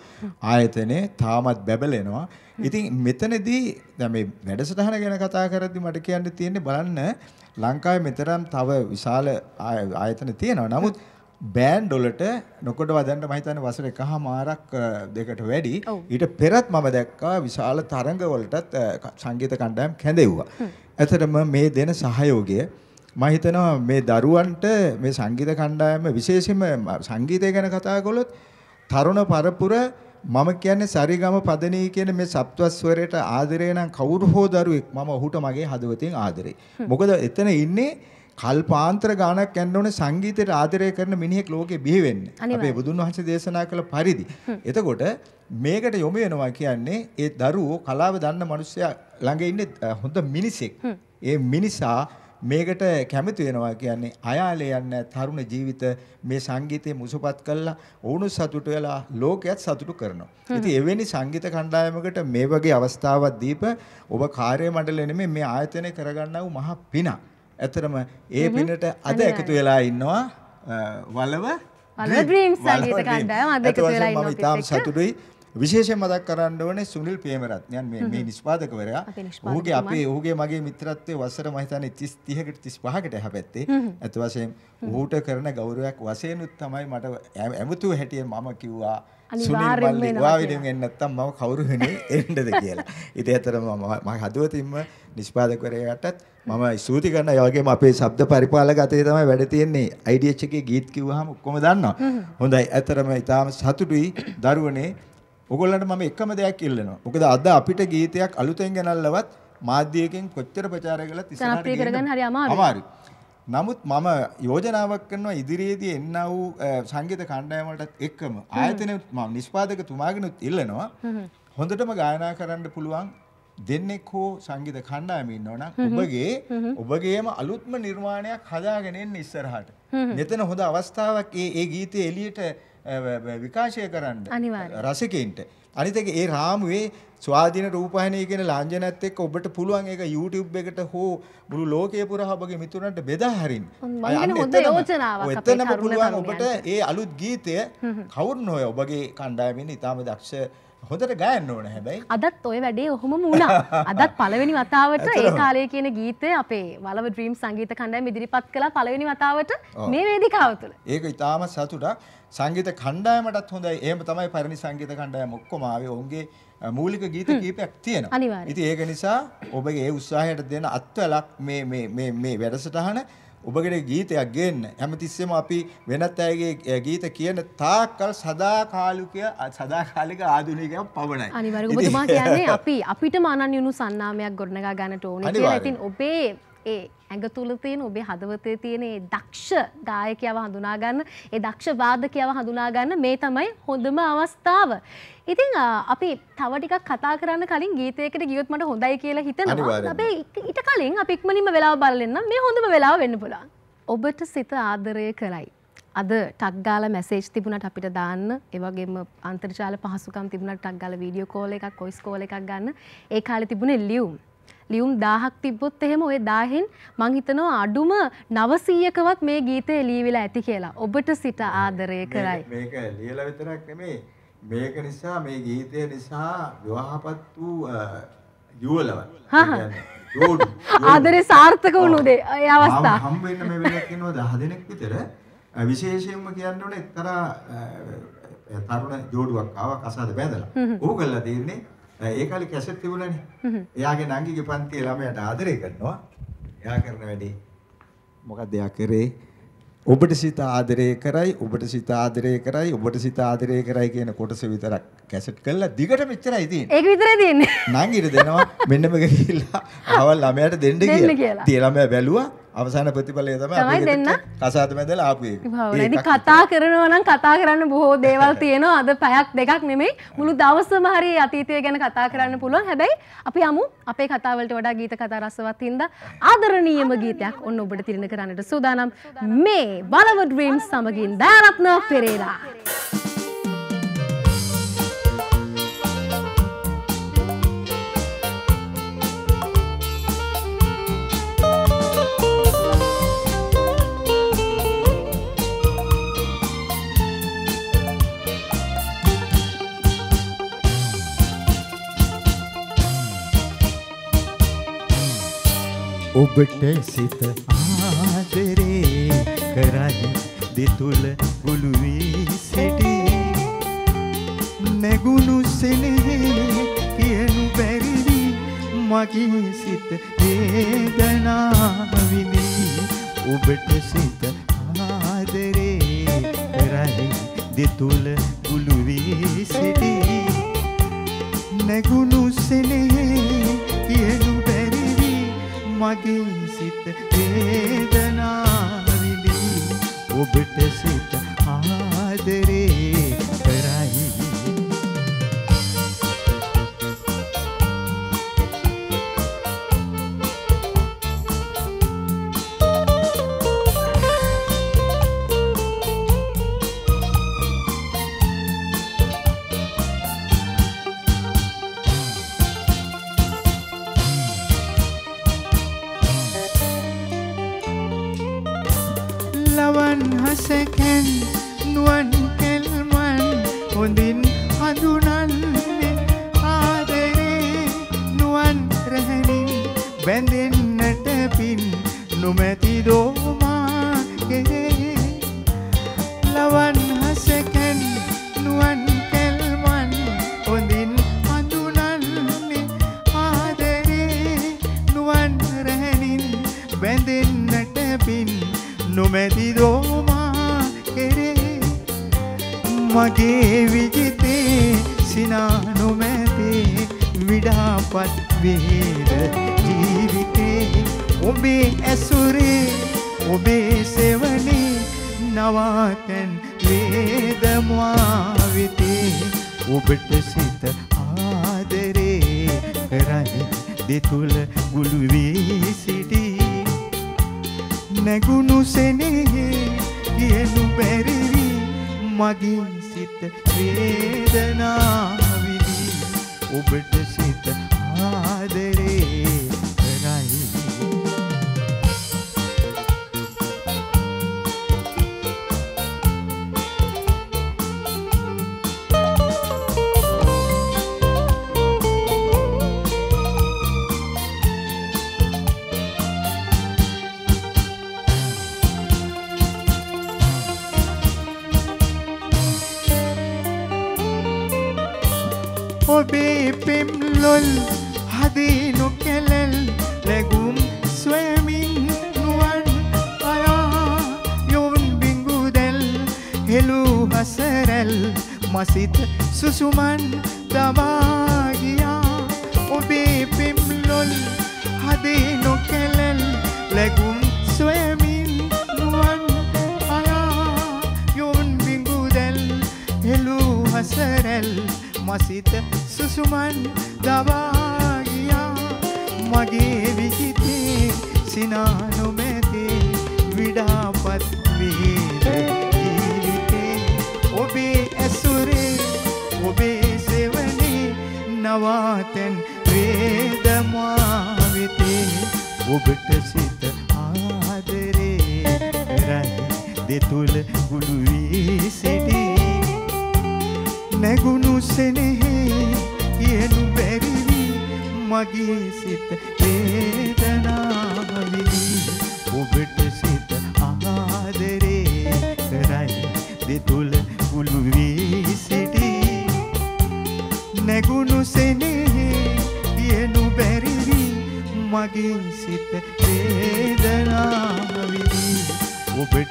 I: ආයතනේ තාමත් බැබලෙනවා. ඉතින් මෙතනදී දැන් මේ වැඩසටහන ගැන කතා කරද්දි මට කියන්න තියෙන්නේ බලන්න ලංකාවේ මෙතරම් තව විශාල ආය- ආයතන තියෙනවා. නමුත් බෑන්ඩ් වලට නොකොට වදන්න මම හිතන්නේ වසර එකහමාරක් දෙකට වැඩි. ඊට පෙරත් මම දැක්කා විශාල තරඟ වලටත් සංගීත කණ්ඩායම් කැඳෙව්වා. ඇත්තටම මේ දෙන සහයෝගය මම හිතනවා මේ දරුවන්ට මේ සංගීත කණ්ඩායම විශේෂයෙන්ම සංගීතය ගැන කතා කළොත් තරුණ පරපුර මම කියන්නේ සරිගම පදනී කියන මේ සප්තස්වරයට ආදරේ නම් කවුරු හෝ දරුවෙක් මම ඔහුට මගේ හදවතින් ආදරේ. මොකද එතන ඉන්නේ කල්පාන්තර ගානක් යන්න ඕනේ සංගීතයට ආදරය කරන මිනිහෙක් ලෝකේ බිහි වෙන්න. අපේ බුදුන් වහන්සේ දේශනා කළ පරිදි. එතකොට මේකට යොමු වෙනවා කියන්නේ ඒ දරුවෝ කලාව දන්න මිනිස්සයා ළඟ ඉන්නේ හොඳ මිනිසෙක්. ඒ මිනිසා මේකට කැමති වෙනවා කියන්නේ අයාලේ යන්න තරුණ ජීවිත මේ සංගීතයේ මුසපත් කළා ඔවුණු සතුට වෙලා ලෝකයක් සතුටු කරනවා. ඉතින් එවැනි සංගීත කණ්ඩායමකට මේ වගේ අවස්ථාවක් දීප ඔබ කාර්ය මණ්ඩලය නෙමෙයි මේ ආයතනය කරගන්නා වූ මහා පිනක්. ඇත්තටම ඒ පිනට අද එකතු වෙලා ඉන්නවා වලව ඉතාම. සතුටුයි. විශේෂයෙන් මතක් කරන්න ඕනේ සුනිල් ප්‍රේමරත්නයන් මේ
A: නිෂ්පාදකතුමා.
I: ඔහුගේ අපේ ඔහුගේ මගේ මිත්‍රත්වයේ වසර මම හිතන්නේ 30 30කට 35කට එහා පැත්තේ. ඇත්ත වශයෙන් ඔහුට කරන ගෞරවයක් වශයෙන් උත් තමයි මට ඇ- ඇමතුව හැටියෙන් මම කිව්වා සුනිල්
A: අනිවාර්යෙන්ම
I: මල්ලි
A: එනවා
I: ඔයා වෙනුවෙන් එන්න නැත්තම් මම කවුරු වෙනුවෙන් එන්නද කියලා. ඉතින් මම මම හදවතින්ම නිෂ්පාදකවරයාටත් මම ස්තුති කරනවා. ඒ වගේම අපේ ශබ්ද පරිපාලක අතේ තමයි වැඩ තියෙන්නේ. IDH එකේ ගීත් කිව්වහම ඔක්කොම දන්නවා. හොඳයි. ඇත්තටම ඊටාම සතුටුයි දරුවනේ. ඔයගොල්ලන්ට මම එකම දෙයක් ඉල්ලනවා. මොකද අද අපිට ගීතයක් අලුතෙන් ගෙනල්ලවත් මාධ්‍යයකින් කොච්චර ප්‍රචාරය කළත් ඉස්සරහට
A: කරගන්න හරි අමාරුයි.
I: නමුත් මම යෝජනාවක් කරනවා ඉදිරියේදී එන්නා වූ සංගීත කණ්ඩායමටත් එක්කම ආයතන මම නිෂ්පාදකතුමාගෙනුත් ඉල්ලනවා හොඳටම ගායනා කරන්න පුළුවන් දෙන්නෙක් හෝ සංගීත කණ්ඩායම ඉන්නවනම් ඔබගේ ඔබගේම අලුත්ම නිර්මාණයක් හදාගෙන එන්න ඉස්සරහට. මෙතන හොඳ අවස්ථාවක් ඒ ඒ ගීතය එළියට විකාශය කරන්න. රසිකයින්ට. අනිත් එක ඒ රාමුවේ ස්වාධීන රූපවාහිනිය කියන ලාංඡනයත් එක්ක ඔබට පුළුවන් ඒක YouTube එකට හෝ මුළු ලෝකයේ පුරා ඔබගේ මිතුරන්ට බෙදා හරින්න. අන්න එතනම- පුළුවන්. ඔබට ඒ අලුත් ගීතය කවුරුන් හොය ඔබගේ කණ්ඩායමෙන් ඉතාම දක්ෂ හොඳට ගයන්න ඕන හැබැයි.
A: අදත් ඔය වැඩේ ඔහොම වුණා. අදත් පළවෙනි වතාවට ඒ
I: ඇත්තටම.
A: කාලේ කියන ගීතය අපේ වලව ඩ්‍රීම් සංගීත කණ්ඩායම ඉදිරිපත් කළා පළවෙනි වතාවට. මේ වේදිකාව තුළ.
I: ඒක ඉතාම සතුටක්. සංගීත කණ්ඩායමටත් හොඳයි. එහෙම තමයි පරිණි සංගීත කණ්ඩායම ඔක්කොම ආවේ. ඔවුන්ගේ මූලික ගීත කීපයක් තියෙනවා. ඉතින් ඒක නිසා ඔබගේ ඒ උත්සාහයට දෙන අත්වලක් මේ මේ මේ මේ වැඩසටහන ඔබගේ ගීතයක් ගේන්න හැමතිස්සෙම අපි වෙනත් අයගේ ගීත කියන තාක්කල් සදාකාලිකය සදාකාලික ආධුනිකයක් පමණයි.
A: අනිවාර්යයෙන්
I: ඉතින්-
A: ඔබතුමා කියන්නේ අපි අපිටම අනන්‍යුණු සන්නාමයක් ගොඩනගා ගන්නට ඕනේ කියලා. ඉතින් ඔබේ ඒ ඇඟ තුල තියෙන ඔබේ හදවතේ තියෙන ඒ දක්ෂ ගායකයව හඳුනා ගන්න, ඒ දක්ෂ වාදකයව හඳුනා ගන්න මේ තමයි හොඳම අවස්ථාව. ඉතින් අපි තව ටිකක් කතා කරන්න කලින් ගීතයකට ගියොත් මට හොඳයි කියලා හිතෙනවා. අපි ඊට කලින් අපි ඉක්මනින්ම වෙලාව බලන්න මේ හොඳම වෙලාව වෙන්න පුළුවන්. ඔබට සිත ආදරය කරයි. අද ටක් ගාලා මැසේජ් තිබුණට අපිට දාන්න ඒ වගේම අන්තර්ජාල පහසුකම් තිබුණට ටක් ගාලා වීඩියෝ කෝල් එකක් වොයිස් කෝල් එකක් ගන්න ඒ කාලේ තිබුණේ ලියුම් ලියුම් 1000ක් තිබ්බොත් එහෙම ওই 1000න් මං හිතනවා අඩුම 900කවත් මේ ගීතය ලියවිලා ඇති කියලා. ඔබට සිත ආදරය කරයි.
I: මේක ලියලා විතරක් නෙමේ. මේක නිසා මේ ගීතය නිසා විවාහපත් වූ යුවලව
A: ආදරේ සාර්ථක වුණු දේ ඒ අවස්ථා.
I: හම් වෙන්න මේ වෙලක් ඉන්නවා 10 දෙනෙක් විතර විශේෂයෙන්ම කියන්න ඕනේ එක්තරා තරුණ ජෝඩුවක් ආවා කසාද බැඳලා. ඌ කළා තියෙන්නේ ඒ කාලේ කැසට් තිබුණානේ. එයාගේ නංගිගේ පන්තියේ ළමයාට ආදරය කරනවා. එයා කරන වැඩේ මොකක්ද එයා කරේ? ඔබට සිත ආදරය කරයි ඔබට සිත ආදරය කරයි ඔබට සිත ආදරය කරයි කියන කොටස විතරක් කැසට් කළා දිගට මෙච්චරයි තියෙන්නේ.
A: ඒක විතරයි තියෙන්නේ
I: නංගිට දෙනවා මෙන්න මේක ගිහිල්ලා අවල් ළමයාට දෙන්න කියලා.
A: කියලා.
I: තිය ළමයා බැලුවා අවසාන ප්‍රතිඵලය තමයි අපි
A: දෙන්න.
I: කසාද මැදලා ආපු එක.
A: ඉතින් කතා කරනවා නම් කතා කරන්න බොහෝ දේවල් තියෙනවා. අද පැයක් දෙකක් නෙමෙයි මුළු දවසම හරි අතීතය ගැන කතා කරන්න පුළුවන්. හැබැයි අපි යමු අපේ කතා වලට වඩා ගීත කතා රසවත් හින්දා ආදරණීයම ගීතයක් ඔන්න ඔබට තිරණ කරන්නට සූදානම් මේ බලව ඩ්‍රීම්ස් සමගින් දයාරත්න පෙරේරා.
J: ඔබට සිත ආදරේ කරයි. දෙතුල ගුළුවී සිටි නැගුණු සෙනෙහේ කියනු බැරිවි. මගේ සිත වේදනා විඳි ඔබට සිත ආදරේ කරයි. දෙතුල ගුළුවී සිටි නැගුණු සෙනෙහේ කියනු බැරිවි මගේ සිත වේදනා විඳි ඔබට සිත ආදරේ. හෙළු හසරැල් මසිත සුසුමන් දවාගියා ඔබේ පෙම්ලොල් හදේ නොකැලල් ලැගුම් ස්වයමින් නුවන් අයා. යොවන් බිංගුදැල් හෙළු හසරැල් මසිත සුසුමන් දවාගියා මගේ විහිතේ සිනා නොමැතේ ඔබේ සෙවනේ නවාතැන් වේදමා වෙතේ ඔබට සිත ආදරේ කරයි දෙතුල ගුළු වී සිටී. නැගුණු සෙනෙහේ කියනු බැරිවි මගේ සිත වේදනා විඳි ඔබට සිත ආදරේ කරයි දෙතුල මගේ සිත වේදනා විඳි ඔබට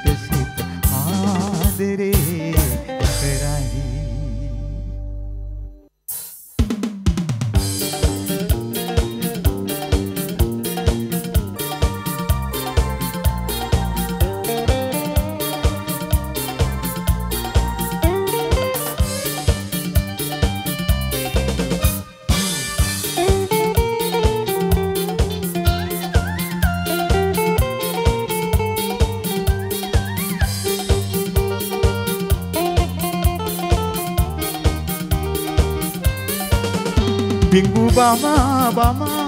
J: බිංගු බමා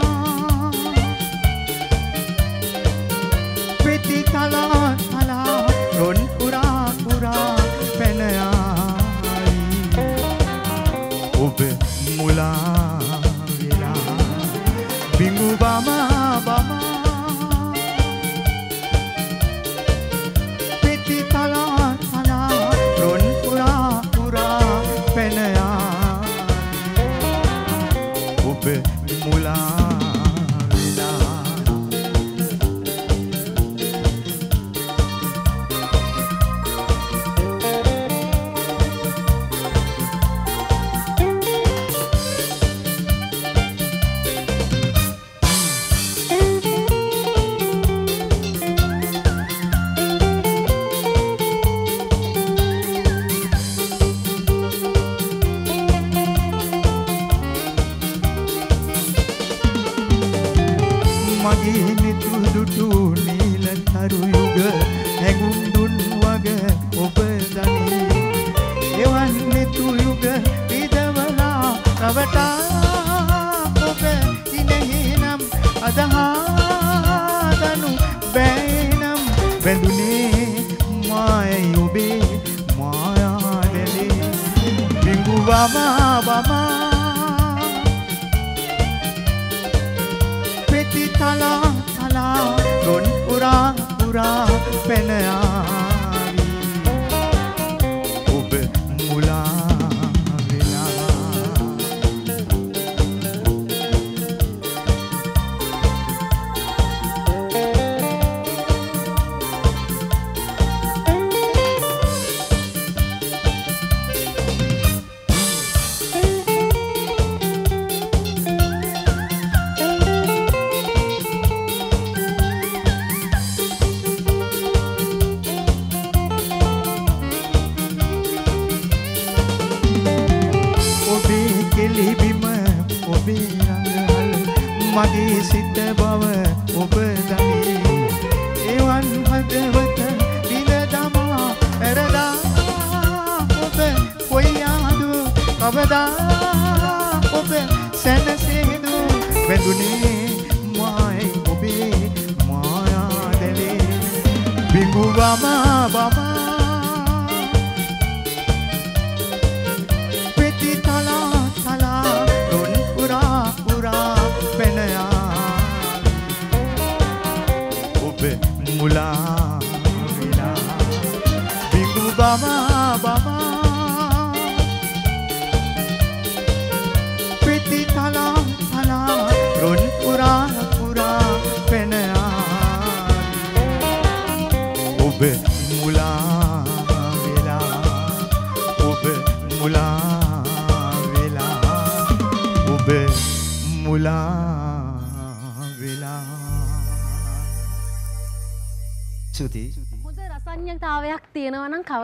J: මගේ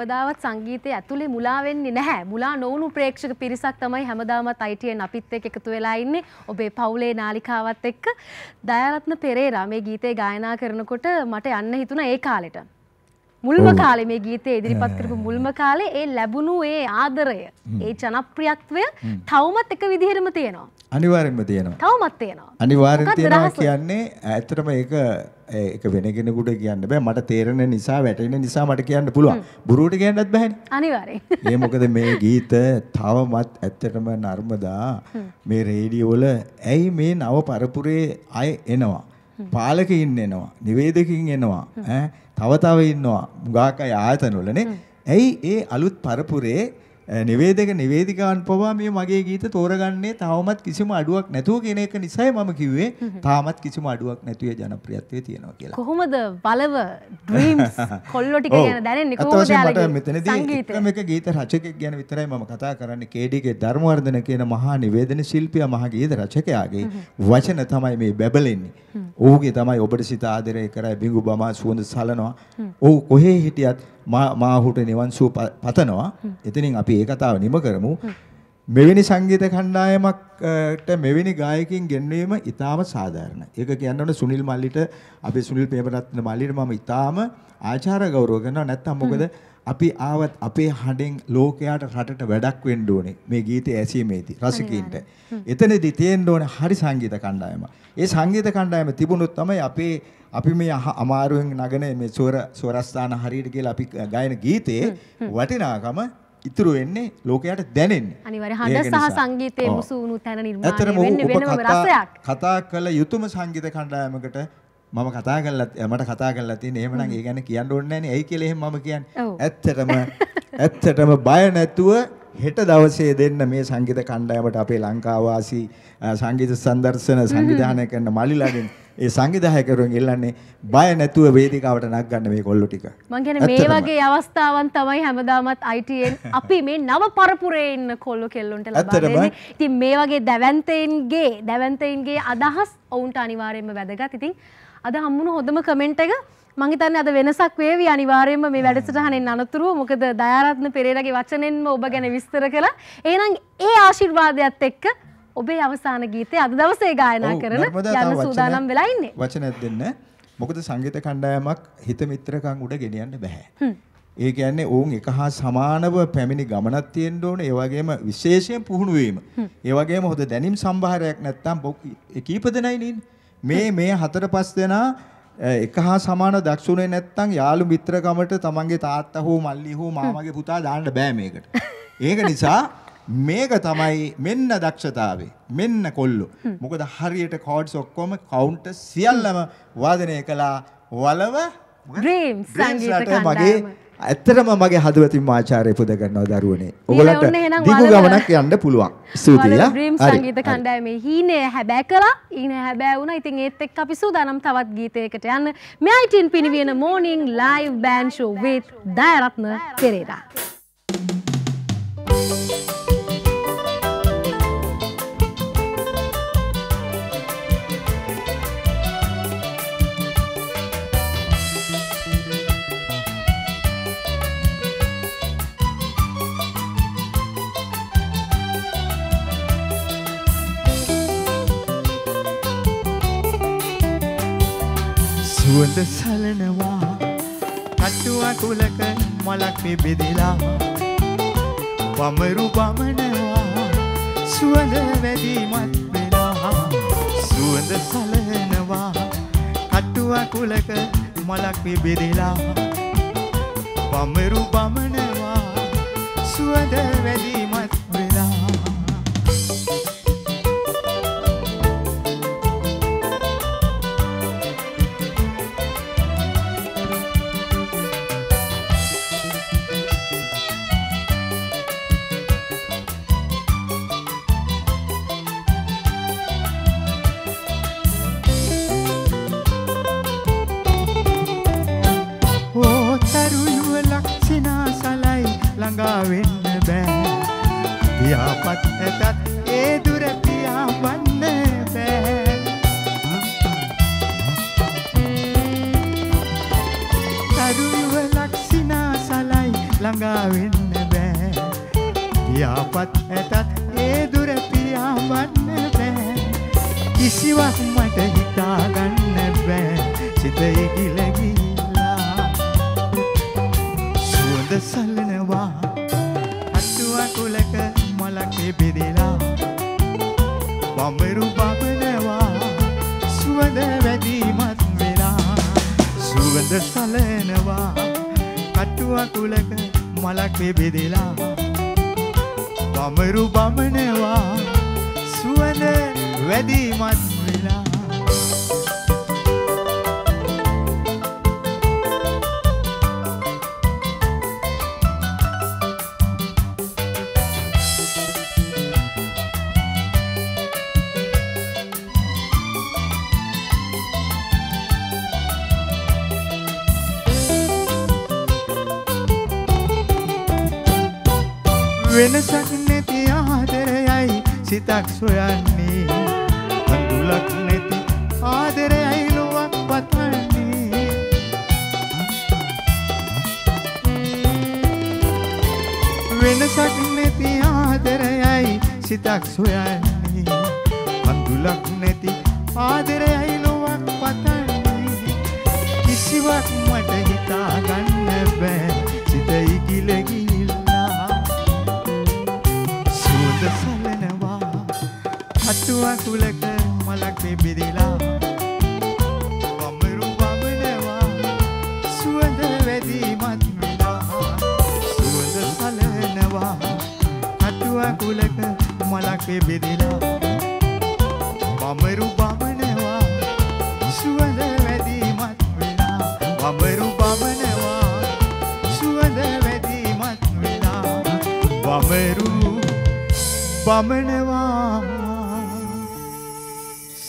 A: කවදාවත් සංගීතය ඇතුලේ මුලා වෙන්නේ නැහැ. මුලා නොවුණු ප්‍රේක්ෂක පිරිසක් තමයි හැමදාමත් ITN අපිත් එක්ක එකතු වෙලා ඉන්නේ. ඔබේ පවුලේ නාලිකාවත් එක්ක. දයාරත්න පෙරේරා මේ ගීතේ ගායනා කරනකොට මට යන්න හිතුණා ඒ කාලෙට. මුල්ම කාලේ මේ ගීතේ ඉදිරිපත් කරපු මුල්ම කාලේ ඒ ලැබුණු ඒ ආදරය, ඒ ජනප්‍රියත්වය තවමත් එක විදිහෙම තියෙනවා.
I: අනිවාර්යෙන්ම තියෙනවා.
A: තවමත් තියෙනවා.
I: අනිවාර්යෙන් තියෙනවා? කියන්නේ ඇත්තටම ඒක ඒක වෙන කෙනෙකුට කියන්න බෑ. මට තේරෙන නිසා වැටෙන නිසා මට කියන්න පුළුවන්. බුරුවට කියන්නත් බෑනේ.
A: අනිවාර්යෙන්.
I: ඒ මොකද මේ ගීත තවමත් ඇත්තටම නර්මදා. මේ රේඩියෝ වල ඇයි මේ නව පරපුරේ අය එනවා? පාලකයින් එනවා. නිවේදකින් එනවා. ඈ තව තව ඉන්නවා. මුගාක අය ආයතන වලනේ ඇයි? ඒ අලුත් පරපුරේ නිවේදක නිවේදිකාවන් පවා මේ මගේ ගීත තෝරගන්නේ තවමත් කිසිම අඩුවක් නැතුව කියන එක නිසායි මම කිව්වේ. තාමත් කිසිම අඩුවක් නැතුව ජනප්‍රියත්වයේ තියෙනවා කියලා.
A: කොහොමද බලව? ඩ්‍රීම්ස් කොල්ලෝ ටික. ගැන දැනෙන්නේ කොහොමද යාළුවෝ
I: මෙතනදී එකම එක ගීත රචකයෙක් ගැන විතරයි මම කතා කරන්නේ. කේඩීගේ ධර්මවර්ධන කියන මහා නිවේදන ශිල්පියා මහා ගීත රචකයාගේ වචන තමයි මේ බැබලෙන්නේ. ඔහුගේ තමයි ඔබට සිත ආදරය කරයි බිඟු බමා සුවඳ සලනවා. ඔහු කොහේ හිටියත් මා මා ඔහුට නිවන් සුව පතනවා. එතනින් අපි ඒ කතාව නිම කරමු. මෙවැනි සංගීත කණ්ඩායමකට මෙවැනි ගායකින් ගෙන්වීම ඉතාම සාධාරණයි. ඒක කියන්න ඕනේ සුනිල් මල්ලිට අපි සුනිල් ප්‍රේමරත්න මල්ලිට මම ඉතාම ආචාර ගෞරව කරනවා. නැත්තම් මොකද අපි ආවත් අපේ හඬෙන් ලෝකයාට රටට වැඩක් වෙන්න ඕනේ මේ ගීතය ඇසීමේදී රසිකයින්ට. එතනදී තියෙන්න ඕනේ හරි සංගීත කණ්ඩායම. ඒ සංගීත කණ්ඩායම තිබුණොත් තමයි අපේ අපි මේ අමාරුවෙන් නගන මේ ස්වර ස්වරස්ථාන හරියට කියලා අපි ගායන ගීතයේ වටිනාකම ඉතුරු වෙන්නේ ලෝකයට දැනෙන්නේ.
A: අනිවාර්ය හඬ සහ. සංගීතයේ. මුසු වුණු තැන නිර්මාණය වෙන්නේ වෙනම රසයක්.
I: කතා කළ යුතුම සංගීත කණ්ඩායමකට මම කතා කරලා මට කතා කරලා තියෙන්නේ එහෙමනම් ඒ ගැන කියන්න ඕනේ නැහනේ. ඇයි කියලා එහෙම මම කියන්නේ. ඇත්තටම ඇත්තටම බය නැතුව හෙට දවසේ දෙන්න මේ සංගීත කණ්ඩායමට අපේ ලංකාවාසී සංගීත සංදර්ශන සංවිධානය කරන මලිලාගෙන් ඒ සංවිධායකවරුන් ඉල්ලන්නේ බය නැතුව වේදිකාවට නගන්න මේ කොල්ලෝ ටික.
A: මං කියන්නේ මේ. වගේ අවස්ථාවන් තමයි හැමදාමත් ITN අපි මේ නව පරපුරේ ඉන්න කොල්ලෝ කෙල්ලොන්ට ලබා. දෙන්නේ. ඉතින් මේ වගේ දැවැන්තයින්ගේ දැවැන්තයින්ගේ අදහස් ඔවුන්ට අනිවාර්යයෙන්ම වැදගත්. ඉතින් අද හම්බුණු හොඳම කමෙන්ට් එක මං හිතන්නේ අද වෙනසක් වේවි අනිවාර්යයෙන්ම මේ වැඩසටහනෙන් අනතුරුව මොකද දයාරත්න පෙරේරාගේ වචනෙන්ම ඔබ ගැන විස්තර කළා. එහෙනම් ඒ ආශිර්වාදයත් එක්ක ඔබේ අවසාන ගීතය අද දවසේ ගායනා කරන යන්න සූදානම් වෙලා ඉන්නේ.
I: වචනයක් දෙන්න. මොකද සංගීත කණ්ඩායමක් හිත මිත්‍රකම් උඩ ගෙනියන්න බෑ. ඒ කියන්නේ ඔවුන් එක හා සමානව පැමිණි ගමනක් තියෙන්න ඕනේ. ඒ වගේම විශේෂයෙන් පුහුණු වීම. ඒ වගේම හොඳ දැනීම් සම්භාරයක් ඒ කීප දෙනයි නේ. මේ මේ හතර පහ දෙනා එක හා සමාන දක්ෂුනේ නැත්තම් යාළු මිත්‍රකමට තමන්ගේ තාත්තා හෝ මල්ලි හෝ මාමගේ පුතා දාන්න බෑ මේකට. ඒක නිසා මේක තමයි මෙන්න දක්ෂතාවේ මෙන්න කොල්ලෝ මොකද හරියට කෝඩ්ස් ඔක්කොම කවුන්ටර් සියල්ලම වාදනය කළා වලව
A: Dreams සංගීත
I: මගේ. ඇත්තටම මගේ හදවතින් ආචාර්ය පුද ගන්නවා දරුවනේ.
A: එහෙනම්
I: දිගු ගමනක් යන්න පුළුවන්. ස්තුතියි.
A: වල
I: ආ.
A: ඩ්‍රීම්
I: හරි,
A: සංගීත. කණ්ඩායමේ හීනය හැබෑ කළා ඊන හැබෑ වුණා ඉතින් ඒත් එක්ක අපි සූදානම් තවත් ගීතයකට යන්න මෙයිටින් පිනවියන morning live band show with Dayaratne Perera
J: සුවඳ සලනවා. කටුව කුලක මලක් පිබිදිලා පමරු බමනවා. සුවඳ වැඩිමත් වෙලා සුවඳ සලනවා. කටුව කුලක මලක් පිබිදිලා පමරු බමනවා. සුවඳ වැඩිමත් වැඩිමත් වෙලා. වෙනසක් නැති ආදරයයි සිතක් සොයන්නේ. සිතක් සොයන්නේ අඳුලක් නැති ආදරයයි ලොවක් පතන්නේ. කිසිවක් මට හිතාගන්න බෑ. සිත ඉකිල ගිල්ලා සුවඳ සලනවා. කටුව කුලක මලක් පිබිදිලා වමරු වමනවා. සුවඳ වැඩිමත් වෙලා. සුවඳ සලනවා. කටුව කුලක මලක් පිබිදිලා වමරු වමනවා සුවඳ වැඩිමත් වෙලා වමරු වමනවා සුවඳ වැඩිමත් වෙලා බමරු බමනවා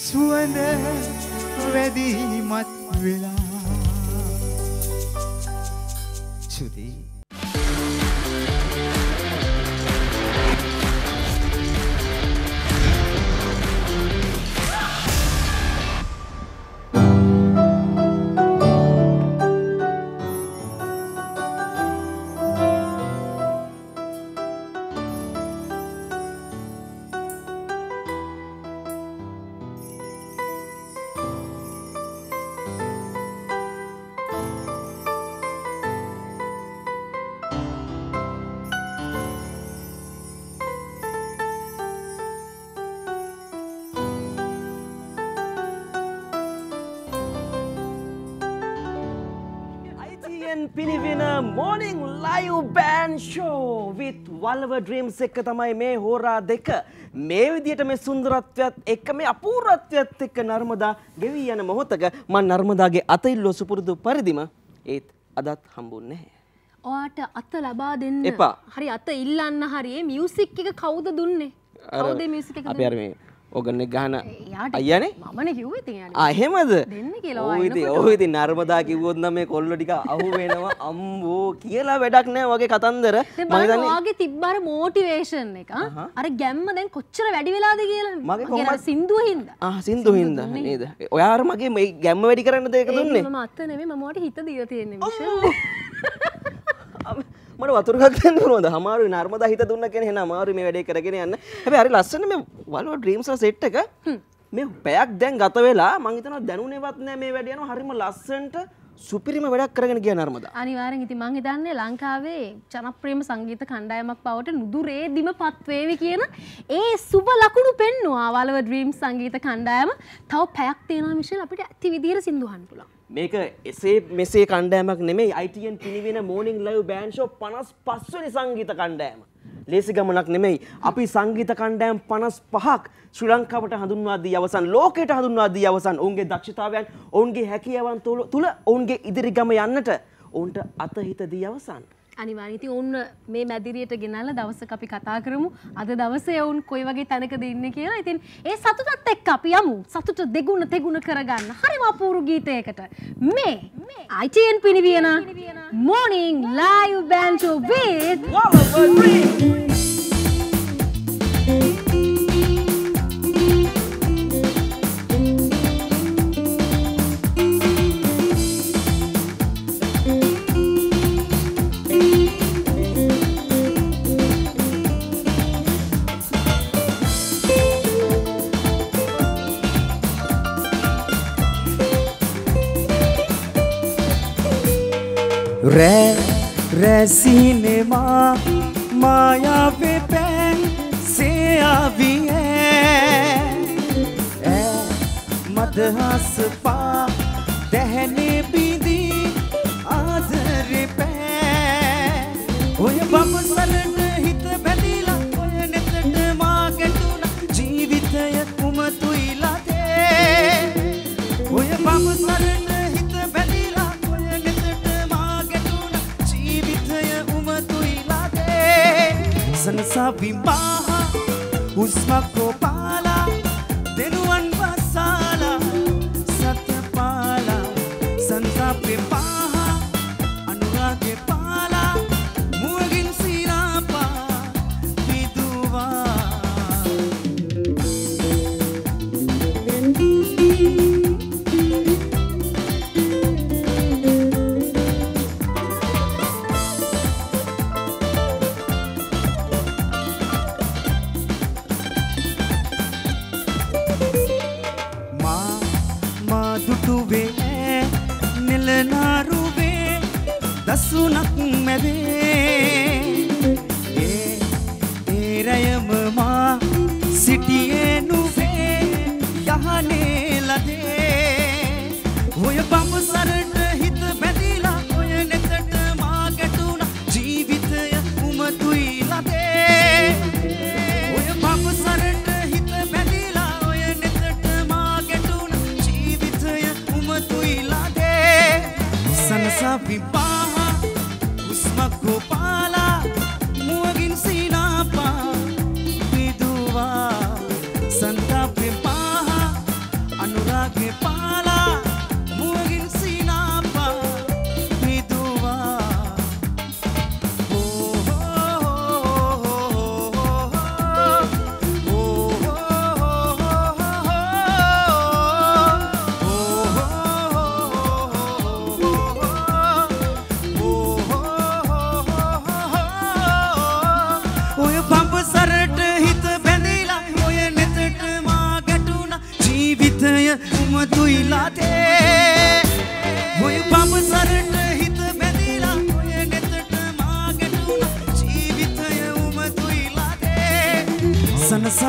J: සුවඳ වැදීමත්
K: වල්ව ඩ්‍රීම්ස් එක තමයි මේ හෝරා දෙක. මේ විදියට මේ සුන්දරත්වයත් එක්ක මේ අපූරත්වයත් එක්ක නර්මදා ගෙවී යන මොහොතක මන් නර්මදාගේ අතඉල්ලෝ සුපුරුදු පරිදිම ඒත් අදත් හම්බුන්නේ.
A: ඔයාට අත ලබා දෙන්න.
K: එපා.
A: හරි අත ඉල්ලන්න හරි. මියසික් එක කවුද දුන්නේ? කවුද මියසික් එක
K: අපි අර මේ ඔගන්න ගහන. අයනේ. අහෙමද
A: එනකොට.
K: ඕයිති නර්මදා කිව්වොත් නම් මේ කොල්ල ටික අහු වෙනවා. අම්බෝ කියලා වැඩක් නෑ වගේ කතන්දර.
A: ඔයාගේ තිබ්බර මෝටිවේෂන් එක. අර ගැම්ම දැන් කොච්චර වැඩි වෙලාද කියලා.
K: මගේ
A: මගේ සින්දුව හින්දා.
K: සින්දු හින්දා. නේද? ඔයාර මගේ මේ ගැම්ම වැඩි කරන්න දෙක දුන්නේ.
A: මම අත්ත නෙමෙයි මම ඔයාට හිත දීලා තියෙන්නේ මිෂෙල්
K: මට වතුරක් දෙන්න පුළුවන්ද හමාරු නර්මදා හිත දුන්න කෙනෙක් එහෙනම් අමාරු මේ වැඩේ කරගෙන යන්න. හැබැයි හරි ලස්සන මේ වලෝ ඩ්‍රීම්ස් සෙට් එක මේ පැයක් දැන් ගත වෙලා මං හිතනවා දැනුනේවත් නෑ මේ වැඩ යනවා. හරිම ලස්සනට සුපිරිම වැඩක් කරගෙන ගියා නර්මදා.
A: අනිවාර්යෙන් ඉතින් මං හිතන්නේ ලංකාවේ ජනප්‍රියම සංගීත කණ්ඩායමක් බවට නුදුරේදිම පත්වේවි කියන ඒ සුබ ලකුණු පෙන්නවා වලව ඩ්‍රීම් සංගීත කණ්ඩායම. තව පැයක් තියෙනවා මිෂෙල් අපිට ඇති විදිහට සින්දුහන් පුළුවන්
K: මේක එසේ මෙසේ කණ්ඩෑමක් නෙමේ අයිටන් පිනිවෙන මෝනිින් ලයිව් බෑන්ෂෝ පනස් පස්වනි සංගීත කණ්ඩෑම. ලේසි ගමනක් නෙමෙයි අපි සංගීත කණ්ඩෑම් පනස් පහක් ශ්‍රී ලංකාවට හඳුන්වාදී අවසන් ලෝකයට හඳුන්වාදී අවසන් ඔවුන්ගේ දක්ෂතාවයන් ඔවුන්ගේ හැකියවන් තුළ තුළ ඔවුන්ගේ ඉදිරි ගම යන්නට ඔවුන්ට අතහිතදී අවසන්.
A: අනිවාර්යයෙන්. ඉතින් ඔවුන් මේ මැදිරියට ගෙනල්ලා දවසක අපි කතා කරමු. අද දවසේ ඔවුන් කොයි වගේ තැනකද ඉන්නේ කියලා. ඉතින් ඒ සතුටත් එක්ක අපි යමු. සතුට දෙගුණ තෙගුණ කරගන්න. හරිම අපූරු ගීතයකට. මේ ITN පිනවියන Morning Live Band with
L: 1 2 3 माँ माया पे से आवी है। मदहस पा दहने बीदी සනසා විම්බාහා උස්මක් කෝපාලා දෙනුවන්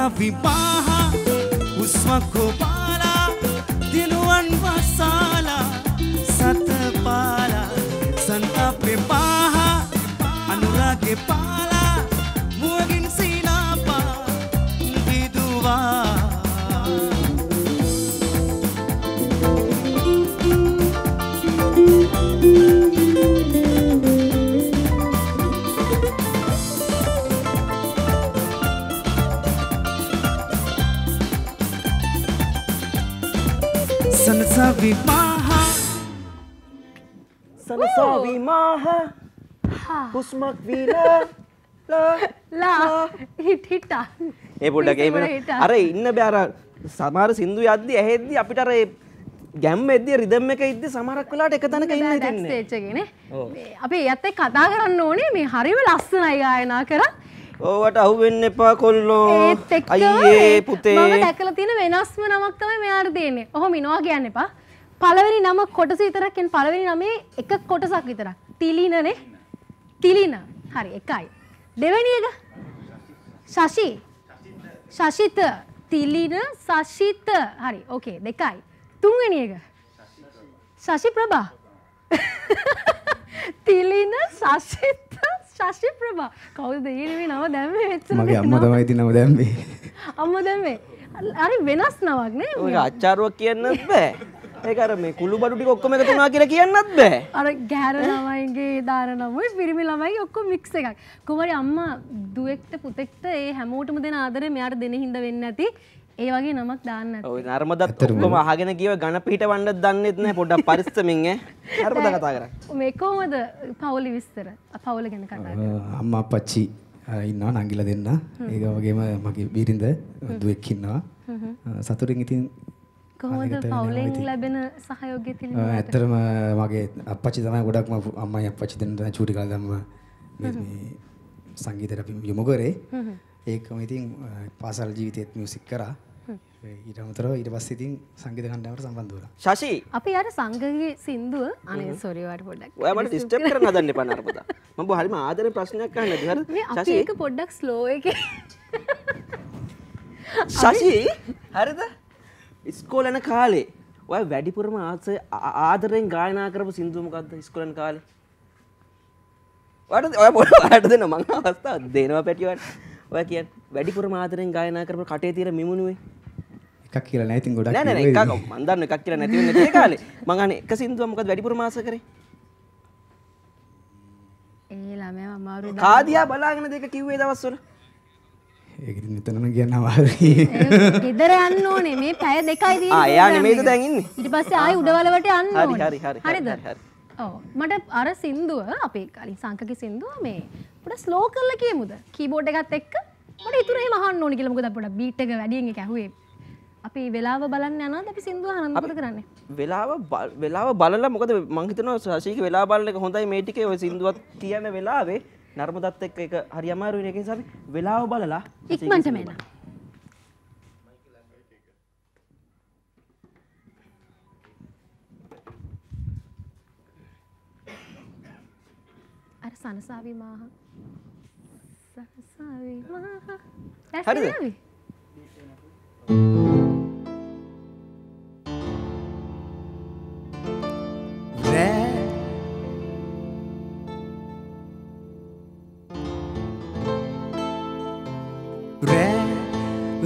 L: සනසා විපාහා උස්වක්කෝ පාලා දිනුවන් වසාලා සතපාලා සන්තාපේ පාහා
K: සනසාවී මාහ හුස්මක් වීලා
A: ලා හිට හිටා
K: ඒ පොඩ්ඩක් ඒ වෙන-. අර ඉන්න බෑර සමහර සින්දු යද්දි ඇහෙද්දි අපිට අර ඒ ගැම්ම එද්දි රිදම් එක ඉද්දි සමහරක් වෙලාවට එක තැනක ඉන්න හිතෙන්නේ.
A: ස්ටේච්චගෙන
K: ඔව්.
A: අපි ඇත්තේ කතා කරන්න ඕනේ. මේ හරිම ලස්සනයි ගායනා කර.
K: ඕවට අහුවෙන්න එපා කොල්ලෝ. අයියේ පුතේ.
A: මම දැකලා තියෙන වෙනස්ම නමක් තමයි මෙයාට දෙන්නේ. ඔහොම ඉනවා කියන්න එපා. පළවෙනි නම කොටස විතරක් කියන්නේ පළවෙනි නමේ එක කොටසක් විතරක්. තිලිනනේ. තිලින. හරි එකයි. දෙවෙනි එක ශෂි. ශෂිත. තිලින සශිත. හරි. ඕකේ දෙකයි. තුන්වෙනි එක ශෂි ප්‍රභා. තිලින සශිත ශෂි ප්‍රභා. කවුද ඊනේ නම දැම්මේ මෙච්චර
M: මගේ? අම්මා තමයි ඉතින් නම දැම්මේ.
A: අම්මා දැම්මේ. හරි වෙනස් නමක් නේ.
K: ඔය අච්චාරුවක් කියන්නත් බෑ ඒක අර මේ කුළු බඩු ටික ඔක්කොම එකතු වුණා කියලා කියන්නත් බෑ
A: අර ගැහැර ළමයිගේ දාර නමුයි පිරිමි ළමයි ඔක්කොම මික්ස් එකක්. කොහොමරි අම්මා දුවෙක්ට පුතෙක්ට ඒ හැමෝටම දෙන ආදරේ මෙයාට දෙන හින්දා වෙන්නේ නැති ඒ වගේ නමක් දාන්න නැති.
K: ඔය නර්මදත් ඔක්කොම අහගෙන ගියව ඝන පිට වණ්ඩත් දන්නෙත් නැහැ පොඩ්ඩක් පරිස්සමින් ඈ නර්මද කතා කරා
A: මේ කොහොමද පවුලි විස්තර? පවුල ගැන කතා කරා.
M: අම්මා අපච්චි අ, ඉන්නවා නංගිලා දෙන්න. ඒක වගේම මගේ බීරින්ද දුවෙක් ඉන්නවා. සතුටින් ඉතින්
A: කොහොමද පවුලෙන්
M: ඉතින්-
A: ලැබෙන සහයෝගය තිලිනවට?
M: ඇත්තටම මගේ අපච්චි තමයි ගොඩක්ම අම්මයි අපච්චි දෙන්න තමයි චූටි කාලේ දැම්ම මේ මේ සංගීතයට අපි යොමු කරේ. ඒකම ඉතින් පාසල් ජීවිතේත් මියුසික් කරා. ඊට අමතරව ඊට පස්සේ ඉතින් සංගීත කණ්ඩායමට සම්බන්ධ වුණා.
K: ශෂි
A: අපි අර සංඝගේ සින්දුව අනේ සෝරි වාට පොඩ්ඩක්.
K: ඔයා මට ඩිස්ටර්බ් කරන්න හදන්න එපා නර්මද මම බෝ හරිම ආදරෙන් ප්‍රශ්නයක් අහන්න හරි
A: මේ අපි
K: ශෂි
A: ඒක පොඩ්ඩක් ස්ලෝ එකේ.
K: ශෂි හරිද ඉස්කෝල යන කාලේ ඔය වැඩිපුරම ආස ආ- ආදරෙන් ගායනා කරපු සින්දුව මොකද්ද ඉස්කෝල යන කාලේ? ඔයාට ඔය පොඩ ඔයාට දෙන්න මං අවස්ථාවක් දෙනවා පැටියට ඔය කියන්නේ වැඩිපුරම ආදරෙන් ගායනා කරපු කටේ තියෙන මිමුණුවේ.
M: එකක් කියලා නෑ. ඉතින් ගොඩක්
K: නෑ නෑ නෑ. එකක් මන් දන්න එකක් කියලා නැති කාලේ. මං අහන්නේ එක සින්දුව මොකද වැඩිපුරම ආස කරේ?
A: ඒ ළමයා අමාරු
K: කාදියා බලාගෙන දෙක කිව්වේ දවස්වල
M: ඒක මෙතනම කියන්න අමාරුයි.
A: ගෙදර යන්න ඕනේ. මේ පැය දෙකයි තියෙන්නේ
K: ආ එයා නෙමෙයිද. දැන් ඉන්නේ.
A: ඊට පස්සේ ආයි උඩවලවට යන්න
K: හරි,
A: ඕනේ.
K: හරි, හරි, හරි,
A: හරිද?
K: හරි, හරි.
A: ඔව්. මට අර සින්දුව අපේ කලින් සංකගේ සින්දුව මේ පොඩ ස්ලෝ කරලා කියමුද? කීබෝඩ් එකත් එක්ක? මට ඉතුරු එහෙම අහන්න ඕනේ කියලා. මොකද පොඩ බීට් එක වැඩියෙන් එක ඇහුවේ. අපි වෙලාව බලන්න යනවාද? අපි සින්දුව අහන්න මොකද කරන්නේ?
K: වෙලාව වෙලාව බලලා මොකද මං හිතනවා ශශීක වෙලා බලන එක හොඳයි. මේ ටිකේ ඔය සින්දුවත් කියන වෙලාවේ නර්මදත් එක්ක එක හරි අමාරුයි නේ. ඒ නිසා අපි වෙලාව බලලා
A: ඉක්මනට මෙන්න අර සනසාවි මාහ. සනසාවි මාහ.
K: හරිද?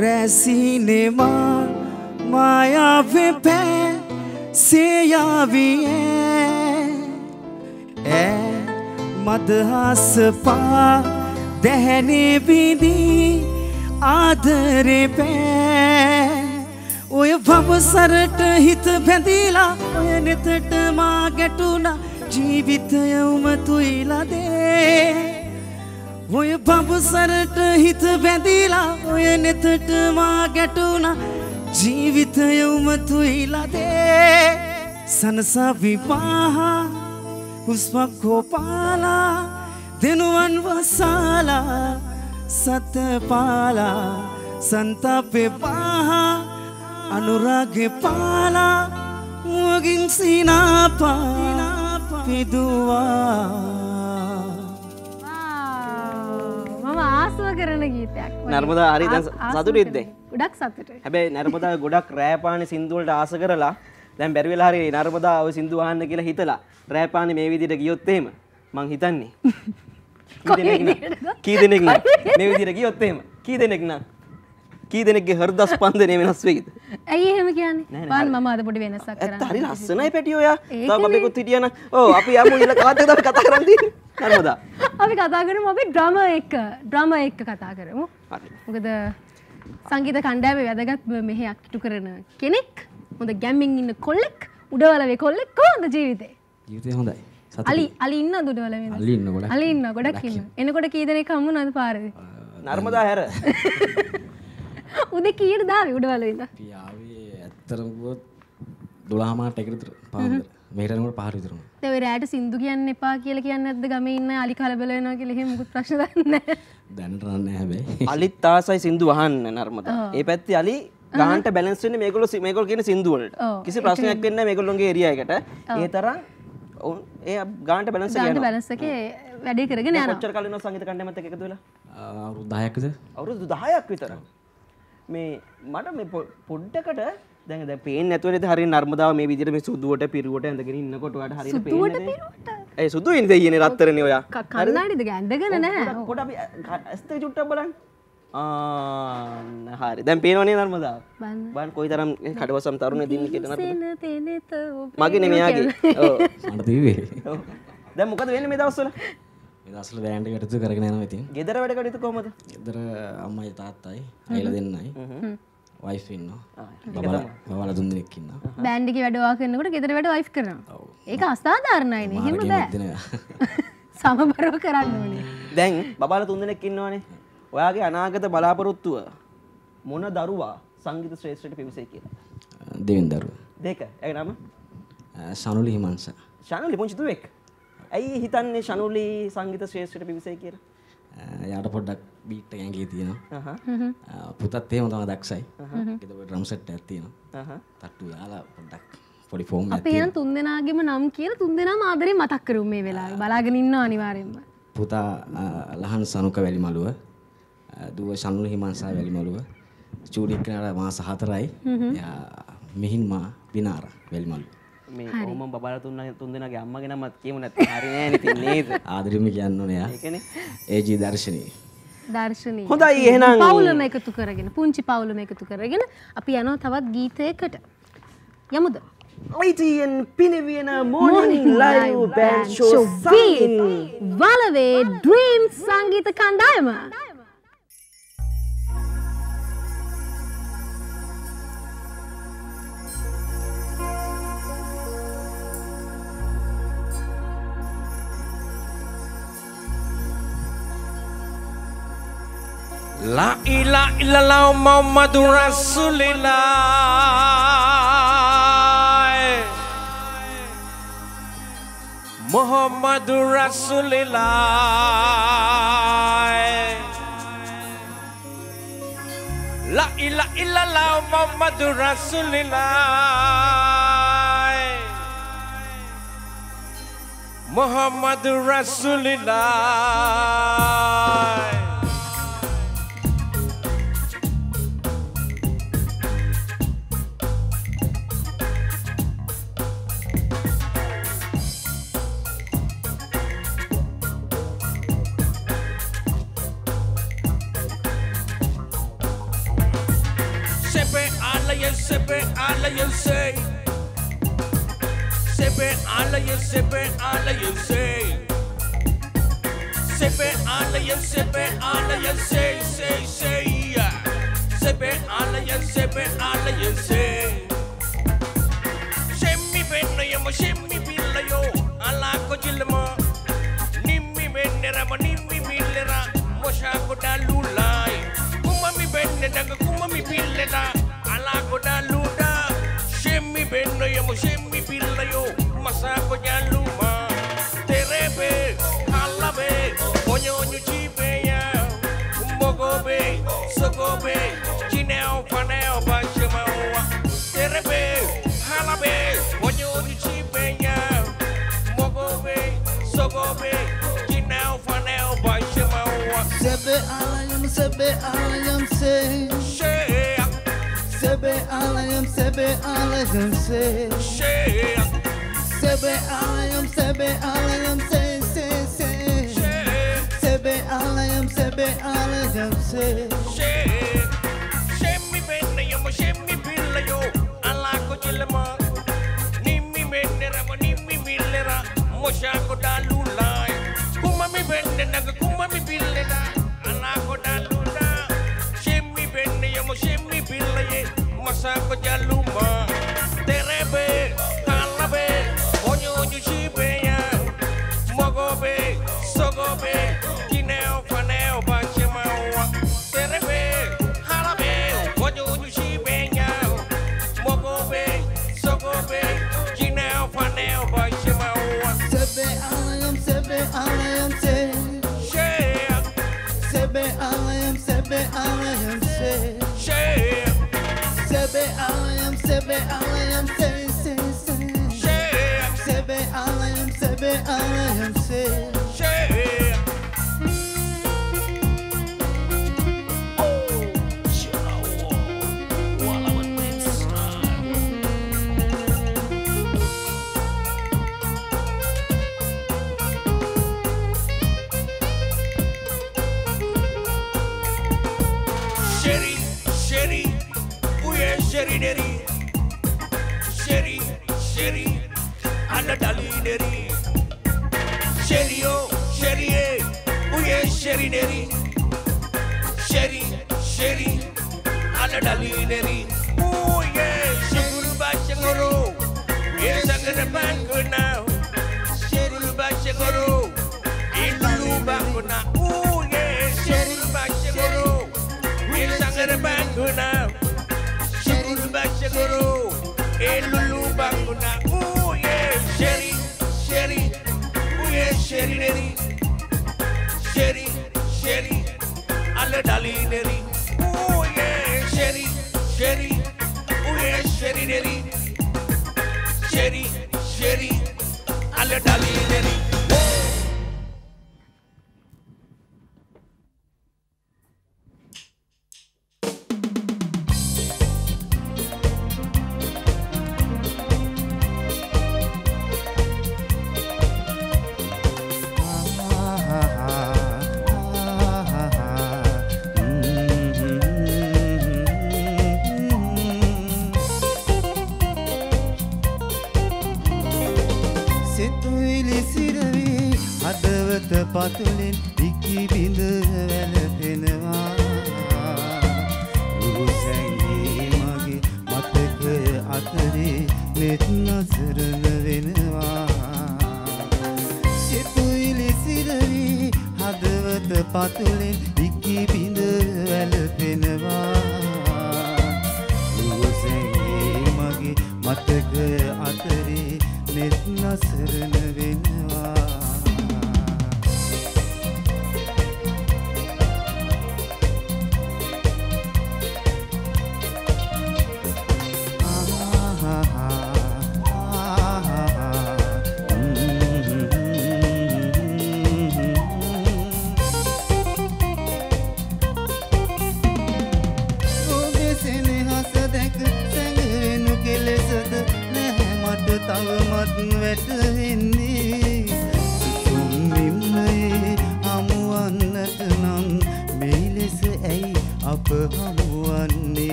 L: රෑ රැසිනෙමා මායාවේ පෑ සේයාවියේ. ඇ මදහස පා දැහැනේ විදී ආදරේ පෑ බවසරට හිත බැඳීලා ඔය නෙතට මා ගැටුණ ජීවිතය උමතුයිලදේ ඔය බවසරට හිත බැඳීලා ඔය නෙතට මා ගැටුණ. ජීවිතය උමතුයිලදේ සනසා විවාහා හුස්මක් කෝපාලා දෙනුවන් වසාලා සතපාලා සන්තපේ පාහා අනුරාගේ පාලා මුවගින් සිනාපා පිදුවා.
A: කරන ගීතයක්.
K: නර්මදා හරි සතුටින්ද?
A: කරන. ගොඩක් සතුටයි.
K: හැබැයි නර්මදා ගොඩක් රෑපානි සින්දුවලට ආස කරලා දැන් බැරි වෙලා හරි නර්මදා ඔය සින්දු අහන්න කියලා හිතලා රෑපානි මේ විදිහට ගියොත් එහෙම මං හිතන්නේ කී දෙනෙක් නම් කී දෙනෙක් නම් මේ විදිහට ගියොත් එහෙම කී දෙනෙක් නම් කී දෙනෙක්ගේ හෘද ස්පන්දනය වෙනස් වෙයිද?
A: ඇයි එහෙම කියන්නේ?
K: නෑ,
A: බාන් මම අද පොඩි වෙනසක් කරන්න
K: හරි ලස්සනයි පැටියෝ යා. තව අපේකුත් හිටියනම් ඔව් අපි යමු ඊළ කාත් එක්ක අපි කතා කරන් තියෙන්නේ. නර්මදා
A: අපි කතා කරමු අපි ඩ්‍රම එක ඩ්‍රම එක්ක කතා කරමු.
K: හරි.
A: මොකද සංගීත කණ්ඩායමේ වැදගත් මෙහෙයක් ඉටු කරන කෙනෙක් හොඳ ගැම්මින් ඉන්න කොල්ලෙක් උඩවලවේ කොල්ලෙක් කොහොමද ජීවිතේ?
N: ජීවිතය හොඳයි.
A: අලි අලි ඉන්න උඩවලවේ
N: අලි ඉන්න ගොඩක්.
A: අලි ඉන්න ගොඩක් ඉන්න. එනකොට කී දෙනෙක් හම්බුනාද පාරේ?
K: නර්මදා හැර
A: උදේ කීයට දාවේ
N: අපි ආවේ ඇත්තරම කිව්වොත් 12 මාට එක විතර පාන්දර. මෙහෙරනකොට පහර විතරම
A: ඒ ඔය රෑට සින්දු කියන්න එපා කියලා කියන්නේ නැද්ද? ගමේ ඉන්න අලි කලබල වෙනවා කියලා එහෙම මුකුත් ප්‍රශ්න දන්නේ නැහැ.
N: දැනට රන්නේ හැබැයි.
K: අලිත් ආසයි සින්දු අහන්න නර්මදා. ඒ පැත්තේ අලි ගාන්ට බැලන්ස් වෙන්නේ මේගොල්ලෝ මේගොල්ලෝ කියන සින්දු වලට. කිසි ප්‍රශ්නයක් වෙන්නේ නැහැ මේගොල්ලෝගේ ඒරියා එකට. ඒ තරම් ඔවුන් ඒ ගාන්ට බැලන්ස්
A: ගාන්ට බැලන්ස් එකේ වැඩේ කරගෙන යනවා.
K: කොච්චර කලින් සංගීත කණ්ඩායමත් එක්ක එකතු වෙලා?
N: අවුරුදු 10ක් විතර
K: අවුරුදු 10ක් විතර මේ මට මේ පොඩ්ඩකට දැන් දැන් පේන්නේ නැතුව නේද හරිය නර්මදාව මේ විදිහට මේ සුදුවට පිරුවට ඇඳගෙන ඉන්නකොට ඔයාලට හරියට
A: සුදුවට
K: පේන්නේ නේද? ඒ සුදු ඉන්නේ දෙයියනේ රත්තරනේ ඔයා?
A: කන්නාඩිද? ඇඳගෙන නැහැ
K: පොඩ- අපි ඇස් දෙක චුට්ටක් බලන්න. ආන්න හරි. දැන් පේනවනේ නර්මදාව?
A: බලන්න.
K: කොයිතරම් කඩවසම් තරුණේ දින්න කියලා නර්මදා
A: සෙන තෙනෙත ඔබ
K: මගේ නෙමෙයි යාගේ. ඔව්.
N: මට
K: ඔව්. දැන් මොකද වෙන්නේ මේ දවස්වල
N: බෑන්ඩ් එක එකතු කරගෙන යනවා ඉතින්.
K: ගෙදර වැඩ කටයුතු කොහමද?
N: ගෙදර අම්මයි තාත්තයි අයිලා දෙන්නයි. වයිෆ් ඉන්නවා. බබලා බබලා තුන් දෙනෙක් ඉන්නවා.
A: බෑන්ඩ් එකේ වැඩ වා කරනකොට ගෙදර වැඩ වයිෆ් කරනවා. ඒක අසාධාරණයිනේ. එහෙම
N: මාර්ගයෙන්
A: බෑ. සමබරව කරන්න ඕනේ.
K: දැන් බබාලා තුන්දෙනෙක් ඉන්නවනේ. ඔයාගේ අනාගත බලාපොරොත්තුව මොන දරුවා සංගීත ශ්‍රේෂ්ඨයට පිවිසෙයි කියලා?
N: දෙවෙනි දරුවා.
K: දෙක. ඒ නම?
N: සනුලි හිමංස
K: ශනුලි පුංචි දුවෙක් ඇයි හිතන්නේ ශනුලි සංගීත ශ්‍රේෂ්ඨයට පිවිසෙයි කියලා?
N: යාට පොඩ්ඩක් බීට් එක ඇඟේ තියෙනවා. පුතත් එහෙම තමයි දක්ෂයි. ගෙදර ඩ්‍රම් සෙට් එකක් තියෙනවා. තට්ටු දාලා පොඩ්ඩක් පොඩි ෆෝම් එකක්
A: අපි එහෙනම් තුන් දෙනාගේම නම් කියලා තුන් දෙනාම ආදරෙන් මතක් කරමු මේ වෙලාවේ. බලාගෙන ඉන්නවා අනිවාර්යෙන්ම.
N: පුතා ලහන් සනුක වැලිමලුව දුව ශනුල හිමංසා වැලිමලුව චූඩි එක්කනට මාස හතරයි. එයා මිහින්මා බිනාර වැලිමලුව
K: මේ ඕම බබාලා තුන් තුන්දෙනාගේ අම්මගේ නමත් කියමු නැත්නම් හරි නෑ ඉතින් නේද?
N: ආදරෙම කියන්න ඕනේ එයා
K: ඒකනේ.
N: ඒජී දර්ශනී.
A: දර්ශනී.
K: හොඳයි එහෙනම්
A: පවුලම එකතු කරගෙන පුංචි පවුලම එකතු කරගෙන අපි යනවා තවත් ගීතයකට. යමුද?
K: ITN පිනවියන morning live band show
A: with Walawe dream සංගීත කණ්ඩායම
O: La ilaha illallah Muhammadur Rasulillah. Muhammadur Rasulillah. La ilaha illallah Muhammadur Rasulillah. Muhammadur Rasulillah sepe alayın sey Sepe alayın sepe alayın sey Sepe alayın sepe alayın sey sey sey Sepe alayın sepe
J: alayın sey
P: Şemmi bennayama şemmi billayo Alako cilma Nimmi bennerama nimmi billera Moşa kodalu lay Kumami benne daga kumami
J: billera alayım sebe alayım se
P: Şey
J: Sebe alayım sebe alayım se
P: Şey
J: Sebe alayım sebe alayım se se se Sebe alayım sebe alayım se
P: Şey Şemmi benneyo mo şemmi billayo Alako çilma Nimmi bennera mo nimmi dalu lai. Kuma
O: mi benne naga Apa jalan? नेरी नेरी शेरी शेरी आला डाली नेरी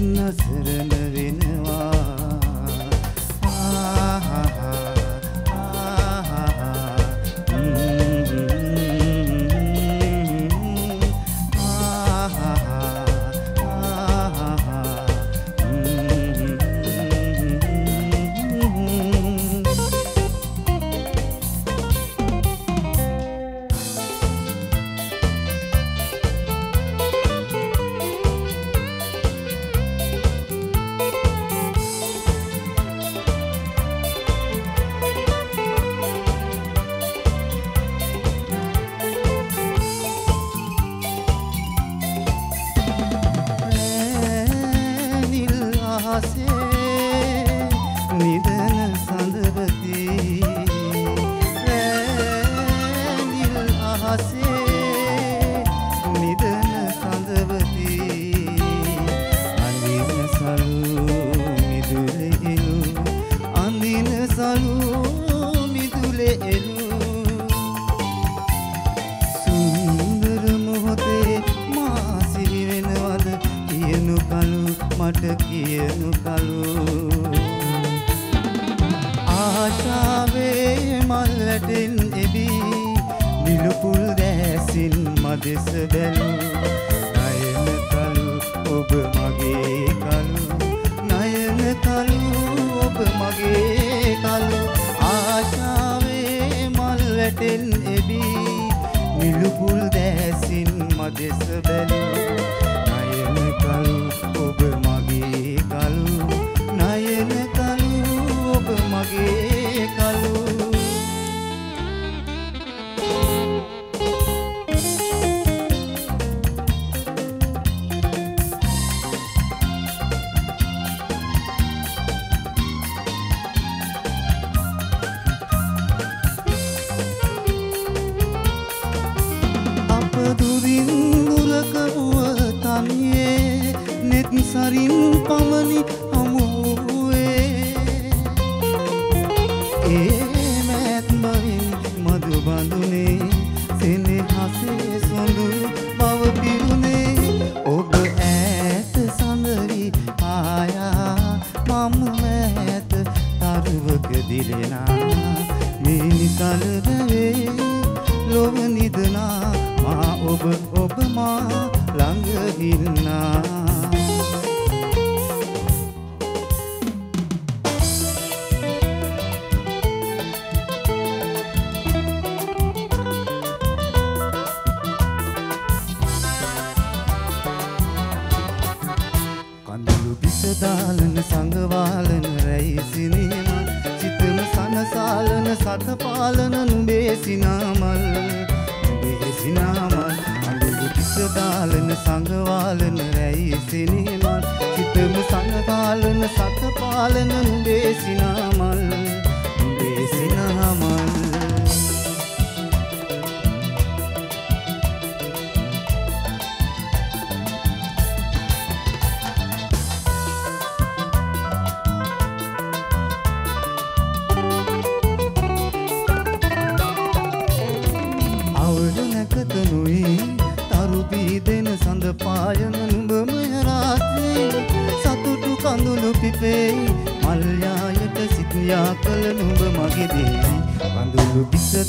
O: නසරණ වෙනවා.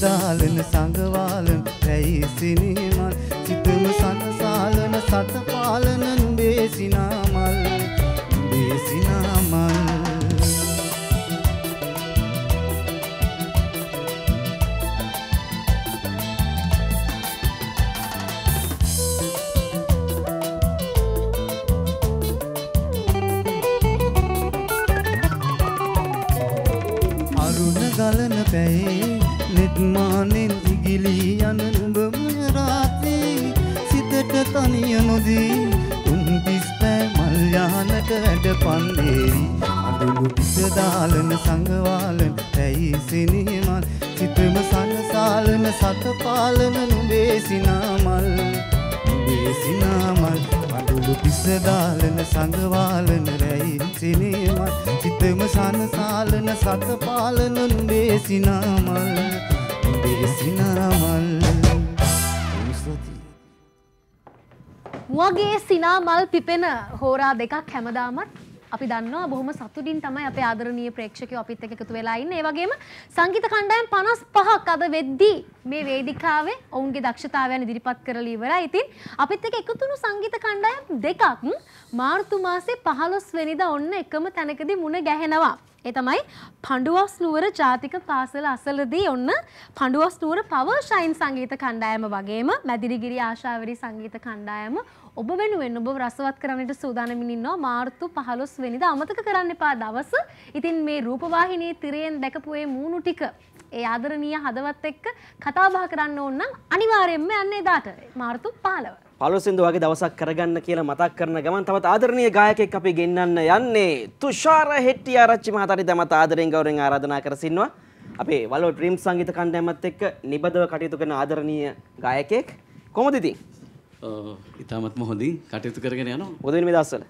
L: දාලන
A: තිපෙන හෝරා දෙකක් හැමදාමත් අපි දන්නවා බොහොම සතුටින් තමයි අපේ ආදරණීය ප්‍රේක්ෂකයෝ අපිත් එක්ක එකතු වෙලා ඉන්නේ. ඒ වගේම සංගීත කණ්ඩායම් 55ක් අද වෙද්දී මේ වේදිකාවේ ඔවුන්ගේ දක්ෂතාවයන් ඉදිරිපත් කරලා ඉවරයි. ඉතින් අපිත් එක්ක එකතු වුණු සංගීත කණ්ඩායම් දෙකක් මාර්තු මාසේ 15 වෙනිදා ඔන්න එකම තැනකදී මුණ ගැහෙනවා. ඒ තමයි පඬුවස් නුවර ජාතික පාසල අසලදී ඔන්න පඬුවස් නුවර පවර් ෂයින් සංගීත කණ්ඩායම වගේම මැදිරිගිරි ආශාවරි සංගීත කණ්ඩායම ඔබ වෙනුවෙන් ඔබ රසවත් කරන්නට සූදානමිනින්නවා මාර්තු පහලොස් වෙනිද අමතක කරන්න එපා දවස. ඉතින් මේ රූපවාහිනී තිරයෙන් දැකපුේ මූුණු ටික. ඒ ආදරණීය හදවත් එක්ක කතාබා කරන්න ඕන්නම් අනිවාරයෙන්ම යන්න එදාට මාර්තු පාලව.
K: පලොසිදු වගේ දවසක් කරගන්න කියලා මතක් කරන ගමන් තවත් ආදරණය ගායකෙක් අපි ගෙන්න්න යන්නේ තුෂාර හෙට්ටිය ආරච්චි මහතරි තමත් ආදරෙන් ගෞරෙන් ආරධනා කරසින්වා. අපේ වලෝ ට්‍රීම් සංගීත කණ්ඩෑමත් එක්ක නිබදව කටයුතු කරන ආදරණීය ගායකෙක් කොමද ඉතින්
Q: ඉතාමත්ම හොඳින් කටයුතු කරගෙන යනවා.
K: මොකද මේ දවස්වල?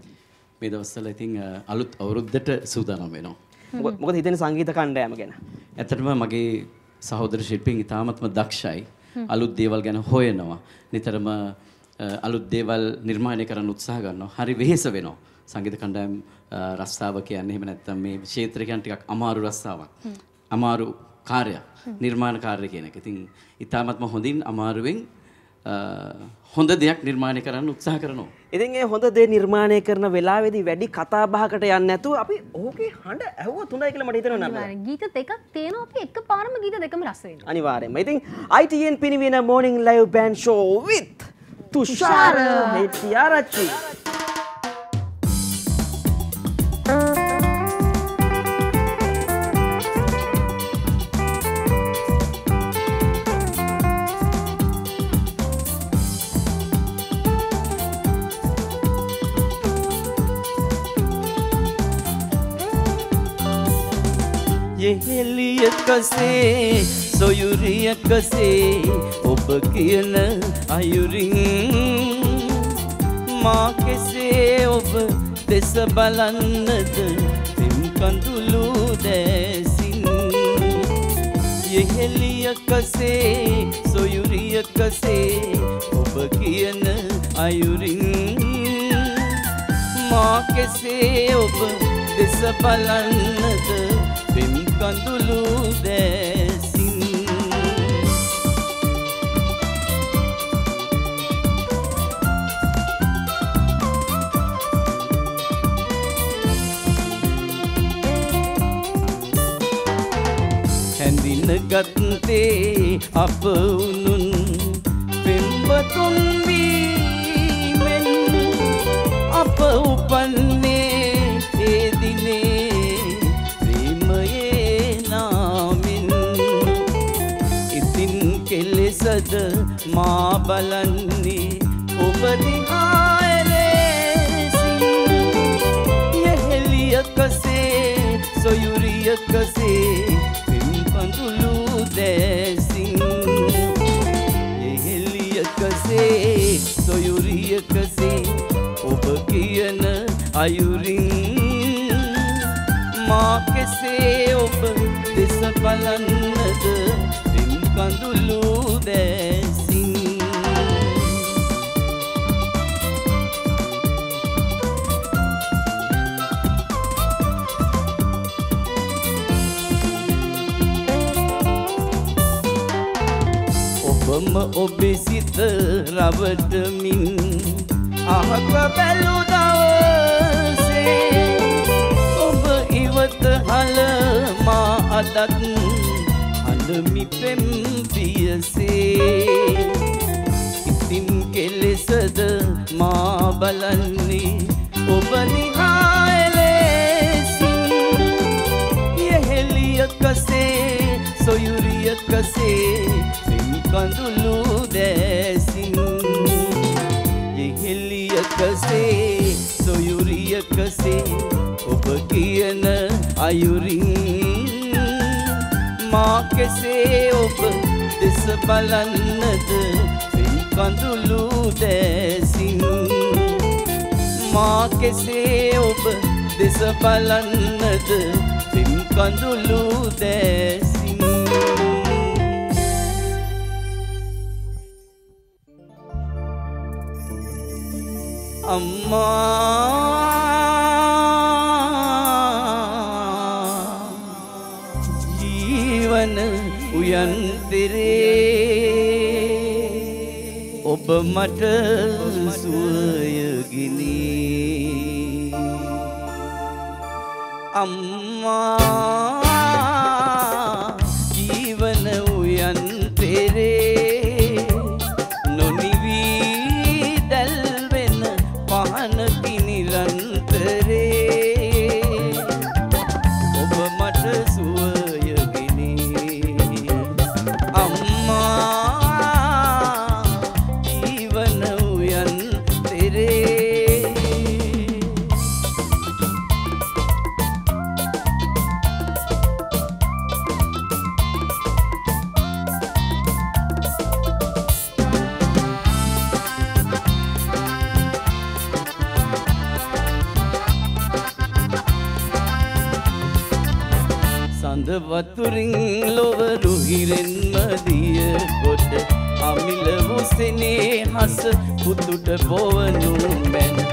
Q: මේ දවස්වල ඉතින් අලුත් අවුරුද්දට සූදානම් වෙනවා.
K: මොකද- හිතෙන සංගීත කණ්ඩායම ගැන?
Q: ඇත්තටම මගේ සහෝදර ශිල්පීන් ඉතාමත්ම දක්ෂයි. අලුත් දේවල් ගැන හොයනවා. නිතරම අලුත් දේවල් නිර්මාණය කරන්න උත්සාහ ගන්නවා. හරි වෙහෙස වෙනවා. සංගීත කණ්ඩායම් රස්සාව කියන්නේ එහෙම නැත්නම් මේ ක්ෂේත්‍රය කියන්නේ ටිකක් අමාරු රස්සාවක්. අමාරු කාර්යයක්. නිර්මාණ කාර්ය කියන එක. ඉතින් ඉතාමත්ම හොඳින් අමාරුවෙන් හොඳ දෙයක් නිර්මාණය කරන්න උත්සාහ කරනවා.
K: ඉතින් ඒ හොඳ දේ නිර්මාණය කරන වෙලාවේදී වැඩි කතා බහකට යන්නේ නැතුව අපි ඕකේ හඬ ඇහුවොත් හොඳයි කියලා මට හිතෙනවා නේද?
A: ගීත දෙකක් තියෙනවා අපි එක පාරම ගීත දෙකම රස වෙනවා.
K: අනිවාර්යෙන්ම. ඉතින් ITN පිනවින morning live band show with Thushara Hettiarachchi.
C: යෙහෙලියකසේ සොයුරියකසේ ඔබ කියන අයුරින් මා කෙසේ ඔබ දෙස බලන්නද පිම් කඳුළු දැසින් යෙහෙලියකසේ සොයුරියකසේ ඔබ කියන අයුරින් මා කෙසේ ඔබ දෙස බලන්නද පෙම් කඳුළු දැසින් හැඳින ගත්තේ අප උනුන් පෙම්බතුන් වීමෙන් අප උපන්නේ කෙලෙසද මා බලන්නේ ඔබ දිහා එලෙසින් යෙහෙලියකසේ සොයුරියකසේ පෙම් කඳුළු දැසින්. යෙහෙලියකසේ සොයුරියකසේ ඔබ කියන අයුරින්. මා කෙසේ ඔබ දෙස බලන්නද? පෙම් කඳුළු දැසින් ඔබම ඔබේ සිත රවටමින් අහක බැලු දවසේ ඔබ ඉවත හල මා අදත් අඳමි පෙම් පියසේ. ඉතින් කෙලෙසද මා බලන්නේ ඔබ නිහා එලෙසින් යෙහෙලියකසේ සොයුරියකසේ පෙම් කඳුළු දැසින් යෙහෙලියකසේ සොයුරියකසේ ඔබ කියන අයුරින් මා කෙසේ ඔබ දෙස බලන්නද පෙම් කඳුළු දැසින් මා කෙසේ ඔබ දෙස බලන්නද පෙම් කඳුළු දැසින් අම්මා ඔබ මට වතුරින් ලොව රුහිරෙන්ම දිය කොට අමිල වුසනේ හස පුතුට බොවනු මැන.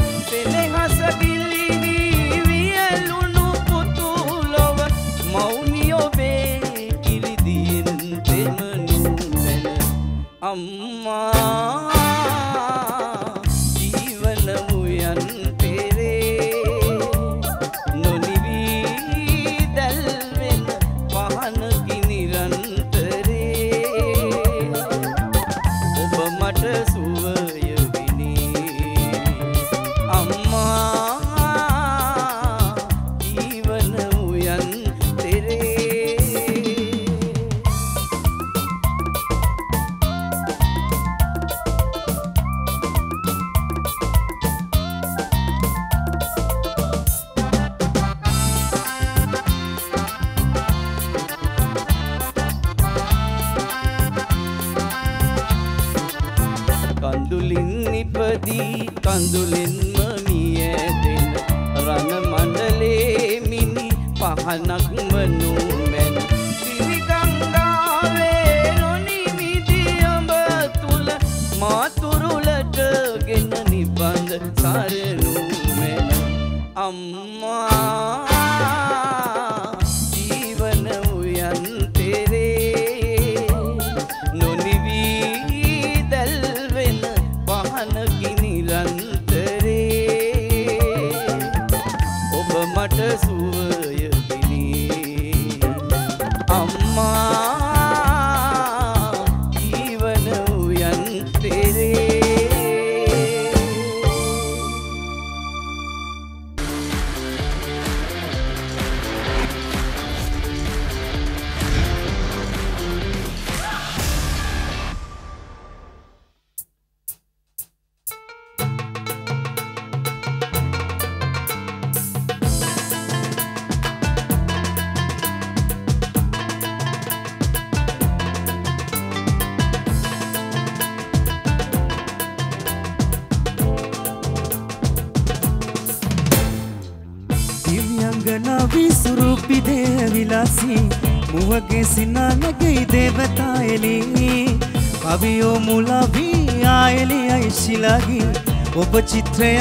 L: ಬಚಿತ್ರೆಯ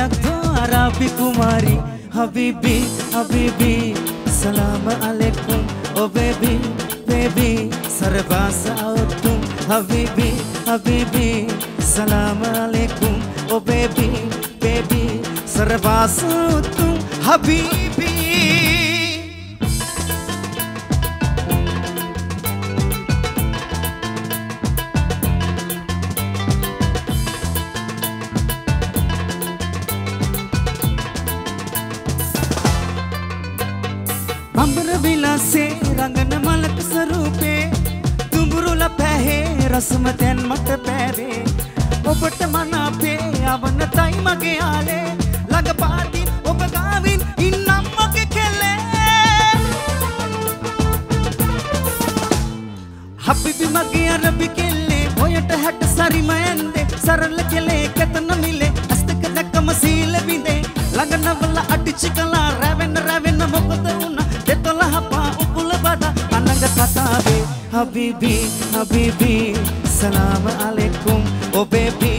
L: ರಾಬಿ ಕುಮಾರಿ ಹಬೀಬಿ ಹಬೀಬಿ ಸಲಾಮ ಅಲೆಕುಂ ಓ ಬೇಬಿ ಬೇಬಿ ಸರ್ವಾಸ ತುಂ ಹಬೀಬಿ ಹಬೀಬಿ ಸಲಾಮ ಅಲೆಕುಂ ಓ ಬೇಬಿ ಬೇಬಿ ಸರ್ವಾಸ ತುಂ ಹಬೀಬಿ පැහේ රසම තැන් මට පෑවේ ඔබට මනාපේ අවන තයි මගේ ආලේ. ළඟ පාටින් ඔබ ගාවින් ඉන්නම් මගේ කෙල්ලේ හබිබි මගේ අරබි කෙල්ලේ ඔයට හැට සරිම ඇන්දේ. සරල කෙලේ කැතන මිලේ අස්තක දැක්කම සීල විඳේ. ළඟ නවල අටිචි කලා රැවෙන්න රැවෙන්න මොකද වුණ हबीबी हबीबी, सलाम अलैकुम। ओ बेबी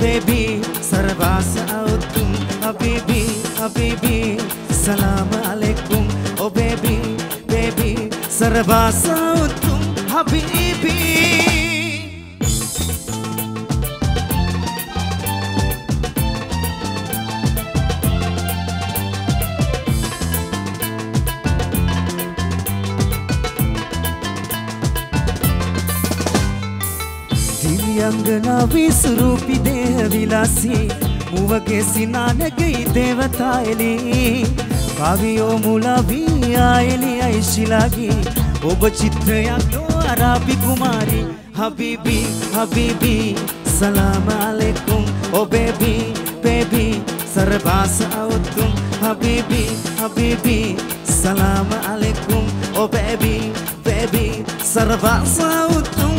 L: बेबी सरबास आओ तुम। हबीबी हबीबी, सलाम अलैकुम। ओ बेबी बेबी सरबास आओ हबीबी। ಮಿಲನಾವಿ ಸ್ವರೂಪಿ ದೇಹ ವಿಲಾಸಿ ಮೂವಗೆಸಿ ನಾನಗೈ ದೇವತಾಯಲಿ ಕಾವಿಯೋ ಮುಲಾವಿ ಆಯಲಿ ಐಶಿಲಾಗಿ ಒಬ್ಬ
C: ಚಿತ್ರಯಾಗ್ಲೋ ಅರಾಬಿ ಕುಮಾರಿ ಹಬೀಬಿ ಹಬೀಬಿ ಸಲಾಮ ಅಲೈಕುಂ ಓ ಬೇಬಿ ಬೇಬಿ ಸರ್ಬಾಸ ಅವತ್ತುಂ ಹಬೀಬಿ ಹಬೀಬಿ ಸಲಾಮ ಅಲೈಕುಂ ಓ ಬೇಬಿ ಬೇಬಿ ಸರ್ಬಾಸ ಅವತ್ತುಂ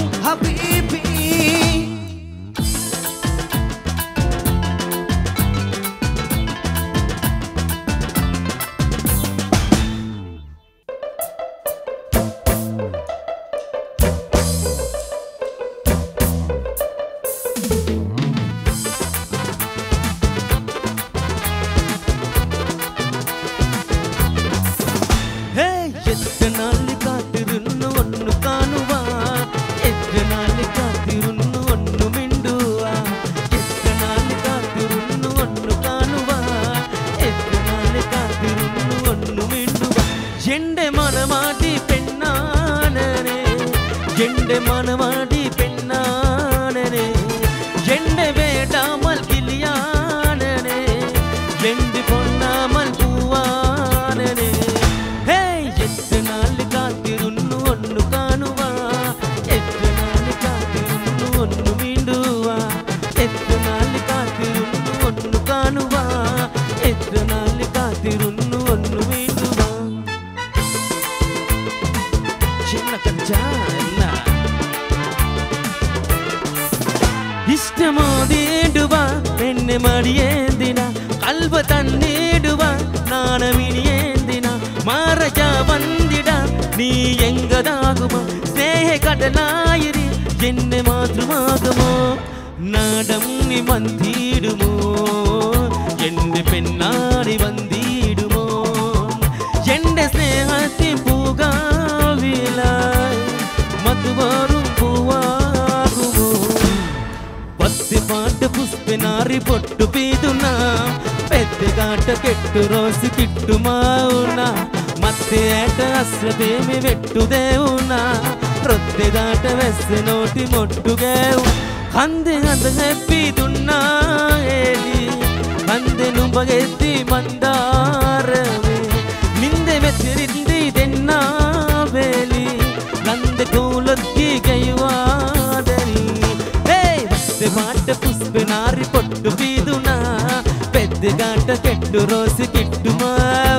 C: කුඩු රෝසි කිට්ටුම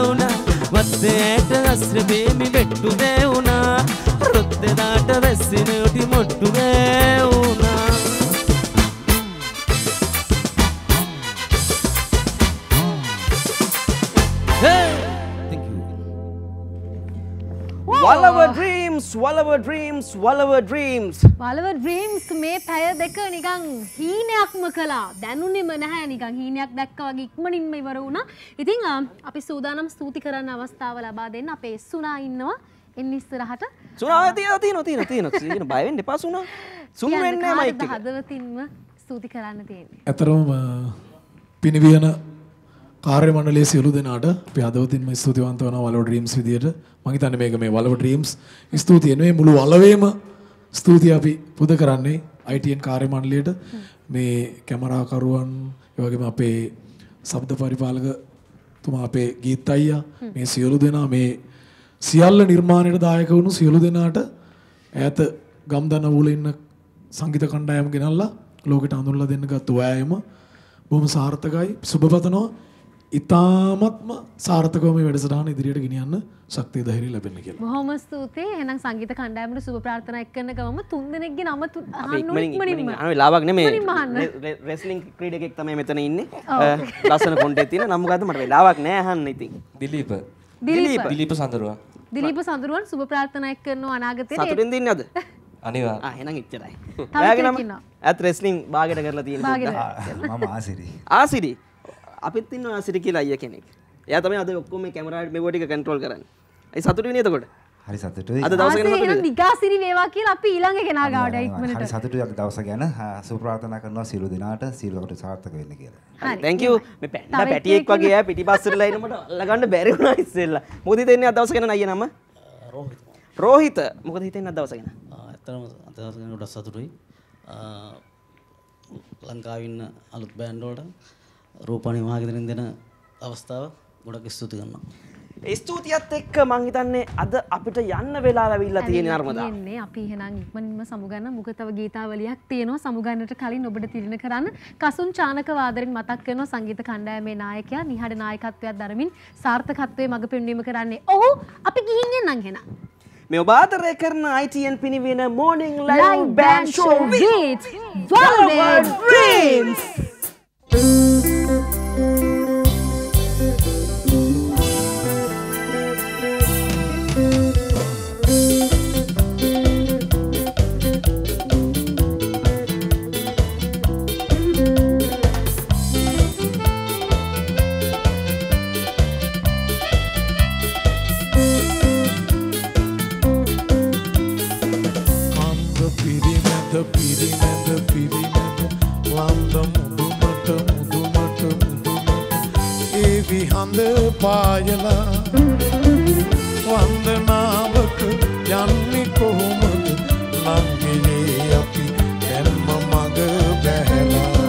C: වුණා වත්තෑට
K: අස්රබේ dreams, whatever dreams, whatever dreams.
A: වලව ඩ්‍රීම්ස් මේ පැය දෙක නිකං හීනයක්ම කලා දැනුනෙම නැහැ. නිකං හීනයක් දැක්ක වගේ ඉක්මනින්ම ඉවර වුණා. ඉතිං අ, අපි සූදානම් ස්තුති කරන්න අවස්ථාව ලබා දෙන්න. අපේ සුනා ඉන්නවා. එන්න ඉස්සරහට.
K: සුනා තියෙන තියෙන තියෙන තියෙන තියෙන බය වෙන්න එපා සුනා. සුම්
A: කියන්න
K: වෙන්නේ නැහැ මයික් එක.
A: හදවතින්ම ස්තුති කරන්න තියෙන්නේ?
R: ඇතරම පිනිවියන කාර්ය මණ්ඩලේ සියලු දෙනාට අපි හදවතින්ම ස්තුතිවන්ත වන වලව ඩ්‍රීම්ස් විදියට මම හිතන්නේ මේක මේ වලව ඩ්‍රීම්ස් ස්තුතිය නෙවෙයි මුළු වලවේම ස්තුතිය අපි පුද කරන්නේ ITN කාර්ය මණ්ඩලයට මේ කැමරාකරුවන් ඒ වගේම අපේ ශබ්ද පරිපාලකතුමා අපේ ගීත් අයියා මේ සියලු දෙනා මේ සියල්ල නිර්මාණයට දායක වුණු සියලු දෙනාට ඈත ගම්දන වූල ඉන්න සංගීත කණ්ඩායම ගෙනල්ලා ලෝකෙට අඳුන්ලා දෙන්න ගත්තු වෑයම බොහොම සාර්ථකයි. සුබපතනවා ඉතාමත්ම සාර්ථකව මේ වැඩසටහන ඉදිරියට ගෙනියන්න ශක්තිය ධෛර්යය ලැබෙන්න කියලා.
A: බොහොම ස්තුතියි. එහෙනම් සංගීත කණ්ඩායමට සුබ ප්‍රාර්ථනා එක්කන්න ගමම තුන් දෙනෙක්ගේ නම ඉක්මනින්ම.
K: ඉක්මනින් අනේ ලාවක් නෙමේ
A: ඉක්මනින්ම අහන්න.
K: රෙස්ලිං ක්‍රීඩකෙක් තමයි මෙතන ඉන්නේ. ලස්සන කොන්ටේ තියෙන නම් මොකද්ද? මට වෙලාවක් නෑ අහන්න ඉතින්.
S: දිලීප.
A: දිලීප.
S: දිලීප සඳරුවා.
A: දිලීප සඳරුවන් සුබ ප්‍රාර්ථනා එක්කරනවා අනාගතයේ
K: සතුටින් දින්නේ අද?
S: අනිවා.
K: ආ එහෙනම් එච්චරයි ඔයාගේ නම. ඇත් රෙස්ලිං බාගෙට කරලා තියෙන.
I: මම ආසිරි.
K: ආසිරි අපිත් ඉන්නවා ආසිරි කියලා අයියා කෙනෙක්. එයා තමයි අද ඔක්කොම මේ කැමරාවට මෙව ටික කන්ට්‍රෝල් කරන්නේ. ඒ සතුටුයි නේද එතකොට?
I: හරි සතුටුයි.
K: අද දවස ගැන සතුටුයිද
A: දිගාසිරි වේවා කියලා අපි ඊළඟ කෙනා ගාවට
I: හරි
A: ඉක්මනට.
I: සතුටුයි. අද දවස ගැන සුබ ප්‍රාර්ථනා කරනවා සියලු දෙනාට සියලුකට සාර්ථක වෙන්න කියලා.
A: හරි,
K: තැන්ක යූ මේ පැන්න පැටියෙක් වගේ පිටි පස්සරලා ඉන්නමට අල්ලගන්න බැරි වුණා ඉස්සෙල්ලා. මොකද හිතෙන්නේ අද දවස ගැන අයියා නම? රෝහිත. මොකද හිතෙන්නේ අද දවස ගැන?
T: ඇත්තම අදහසගෙන ගොඩක් සතුටුයි. ලංකාවින්න අලුත් බෑන්ඩෝට රූපණි මහගෙදරින් දෙන අවස්ථාව ගොඩක් ස්තුති කරනවා.
K: ස්තුතියත් එක්ක මං හිතන්නේ අද අපිට යන්න වෙලා ඇවිල්ලා තියෙන නර්මදා.
A: තියෙන්නේ. අපි එහෙනම් ඉක්මනින්ම සමුගන්න. මොකද තව ගීතාවලියක් තියෙනවා. සමුගන්නට කලින් ඔබට තිරණ කරන්න. කසුන් චානක වාදරෙන් මතක් කරනවා සංගීත කණ්ඩායමේ නායකයා නිහඬ නායකත්වයක් දරමින් සාර්ථකත්වයේ මඟ පෙන්වීම කරන්නේ. ඔහු අපි ගිහින් එන්නම් එහෙනම්.
K: මේ ඔබ ආදරය කරන ITN පිනිවෙන morning live band show
A: with
K: Velvet Dreams
B: කන්ද සඳ පායලා? වන්දනාවක යන්නේ කොහොමද? නංගිලේ අපි දැම්ම මග බැහැලා.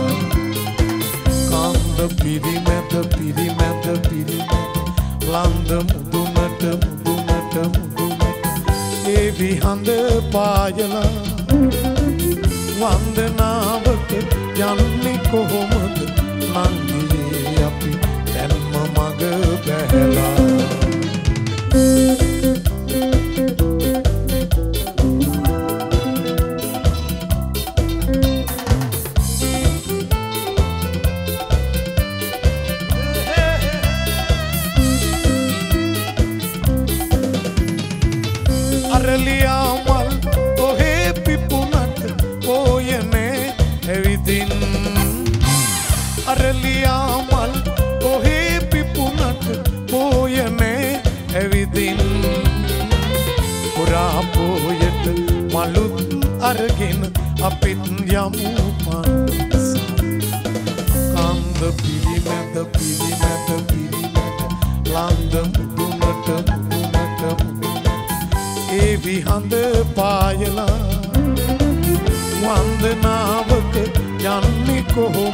B: කන්ද පිරිමැත පිරිමැත පිරිමැත ලන්ද මුදුනට මුදුනට මුදුනට. ඒ විහඳ පායලා. වන්දනාවක යන්නේ කොහොමද? for.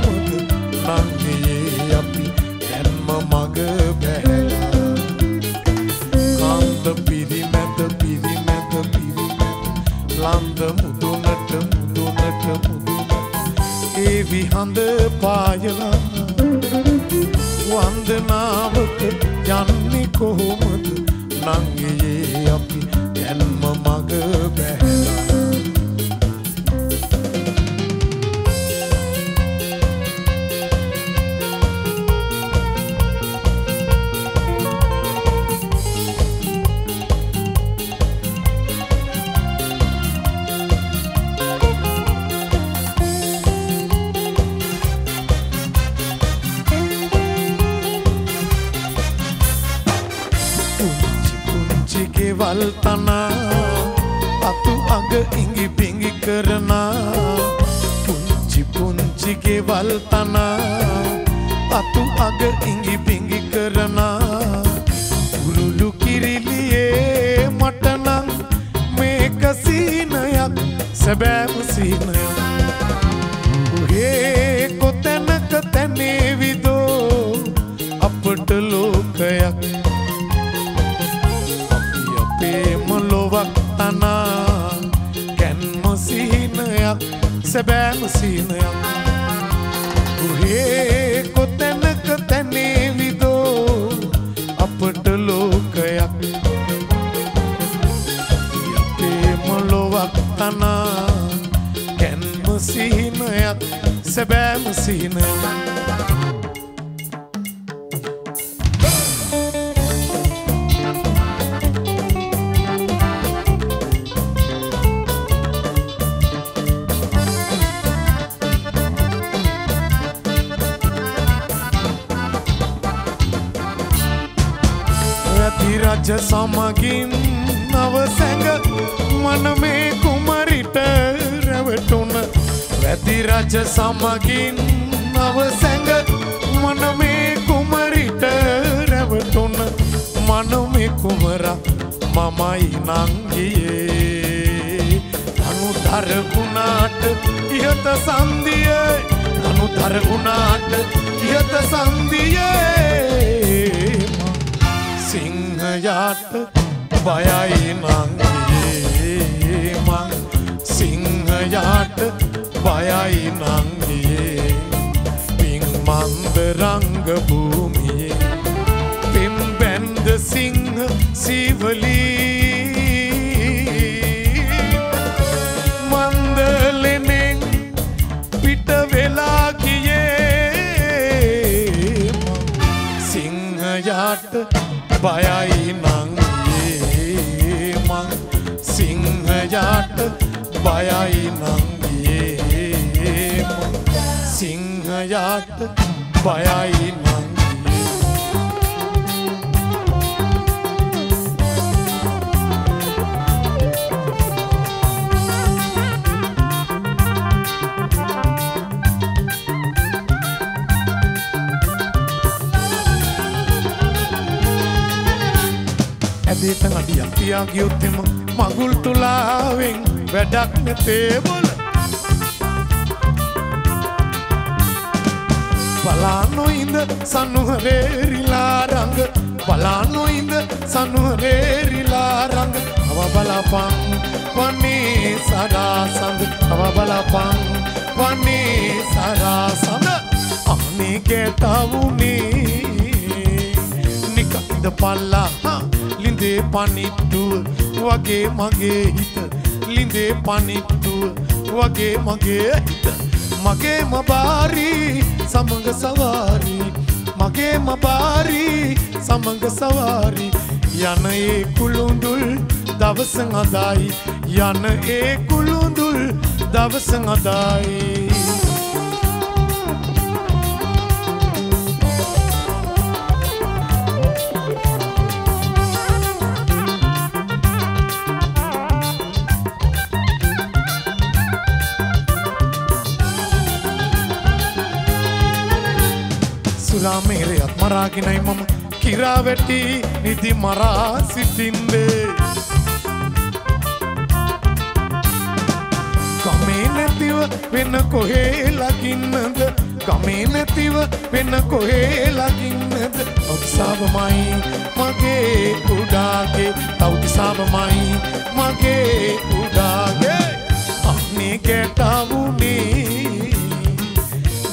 B: ඉවර මමයි නංගියේ. අනු දරගුණාට ඉහත සන්දියේ අනු දරගුණාට ඉහත සන්දියේ සිංහයාට බයයි නංගියේ. මං සිංහයාට බයයි නංගියේ. පින් මන්ද රංග භූමි බයයි නංගේ මං සිංහයාට බයයි නංගේ සිංහයාට බයයි උදේට අඩියක් පියා ගියොත් එම මගුල් තුලාවෙන් වැඩක් නැතේ බොල බලානෝ ඉඳ සනුහරේරිලා රඟ බලානෝ ඉඳ සනුහරේරිලා රඟ. අව බලපං වන්නේ සදා සඳ. අව බලපං වන්නේ සදා සඳ. අනේ කැතවුනේ නිකන්ද පල්ලා ලිඳේ පනිට්ටුව වගේ මගේ හිත. ලිඳේ පනිට්ටුව වගේ මගේ හිත. මගේ මබාරී සමඟ සවාරී. මගේ මබාරී සමඟ සවාරී. යන ඒ කුළුඳුල් දවස අදායි. යන ඒ කුළුඳුල් දවස අදායි. මරාගෙනයි මම කිරා වැටි නිදි මරා සිටින්දේ ගමේ නැතිව වෙන කොහේ ලකින්නද ගමේ නැතිව වෙන කොහේ ලකින්නද ඔක්සාවමයි මගේ උඩාගේ තවතිසාවමයි මගේ උඩාගේ අන්නේ කැටවුනේ.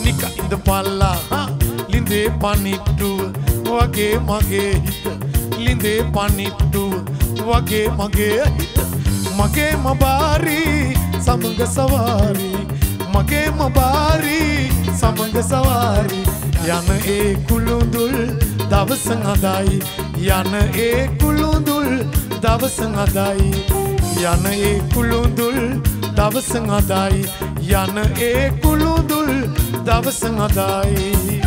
B: නිකයින්ද පල්ලා ලිඳේ පනිට්ටුව වගේ මගේ හිත. ලිඳේ පනිට්ටුව වගේ මගේ හිත. මගේ මබාරී සමඟ සවාරී. මගේ මබාරී සමඟ සවාරී. යන ඒ කුළුඳුල් දවස අදයි. යන ඒ කුළුඳුල් දවස අදයි. යන ඒ කුළුඳුල් දවස අදයි. යන ඒ කුළුඳුල් දවස අදයි.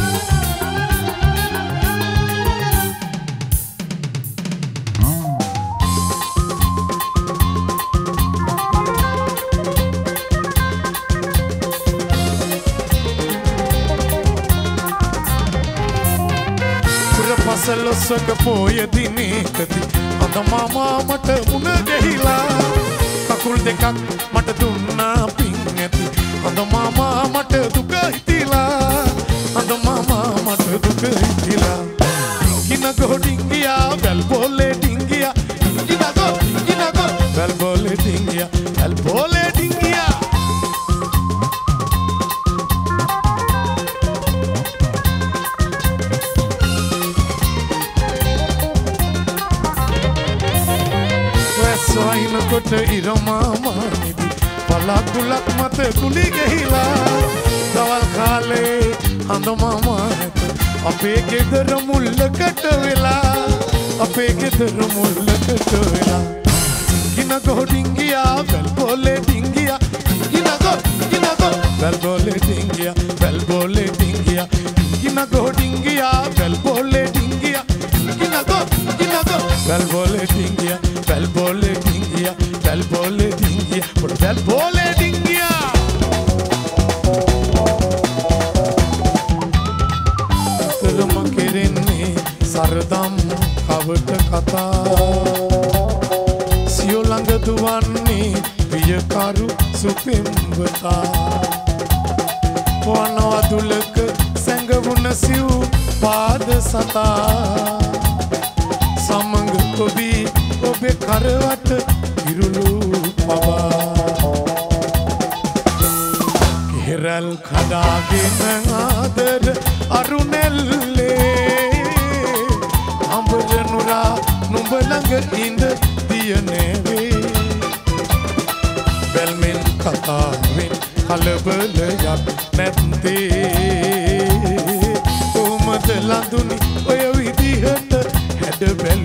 B: පසලොස්සක පෝය දිනේකති අද මාමා මට මුණ ගැහිලා. කකුල් දෙකක් මට දුන්නා පින් ඇති. අද මාමා මට දුක හිතිලා. අද මාමා මට දුක හිතිලා. ඩිංගිනගෝ ඩිංගියා වැල් බෝලේ සොයිනකොට ඉරමාමානිදි පලකුලක් මත කුලි ගෙහිලා දවල් කාලේ හඳමාමා ඇත අපේ ගෙදර මුල්ලකට වෙලා අපේ ගෙදර මුල්ලකට වෙලා ගිනගෝ ඩිංගියා වැල් බෝලේ ඩිංගියා ගිනගෝ ගිනගෝ වැල් බෝලේ ඩිංගියා වැල් බෝලේ ඩිංගියා ගිනගෝ ඩිංගියා වැල් බෝලේ ඩිංගියා ගිනගෝ ගිනගෝ වැල් බෝලේ ඩිංගියා පියකරු සුපෙම්වතා වනවදුලක සැඟවුණ සිව් පාද සතා සමඟ ඔබී ඔබේ කරවට ඉරුළු පවා කෙරල් කඩාගෙන ආදර අරුනෙල්ලේ අඹරනුරා නුඹ ළඟ ඉඳ දියනේවේ කලබලයක් නැත්තේ. කොහොමද ලඳුනි ඔය විදිහට? හැඩ බැලුවේ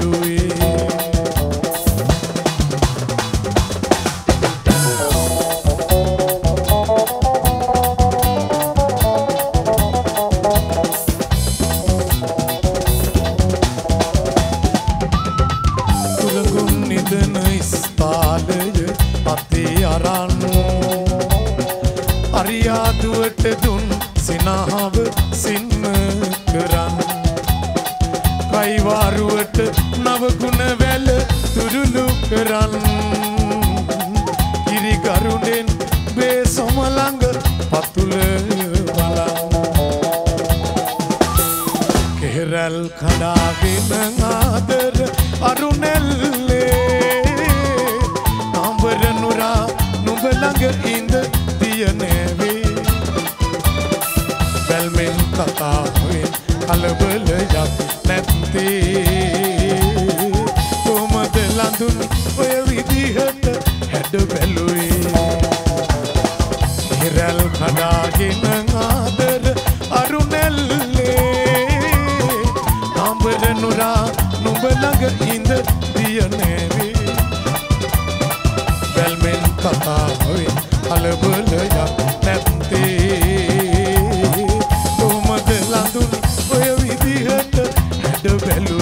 S: the value.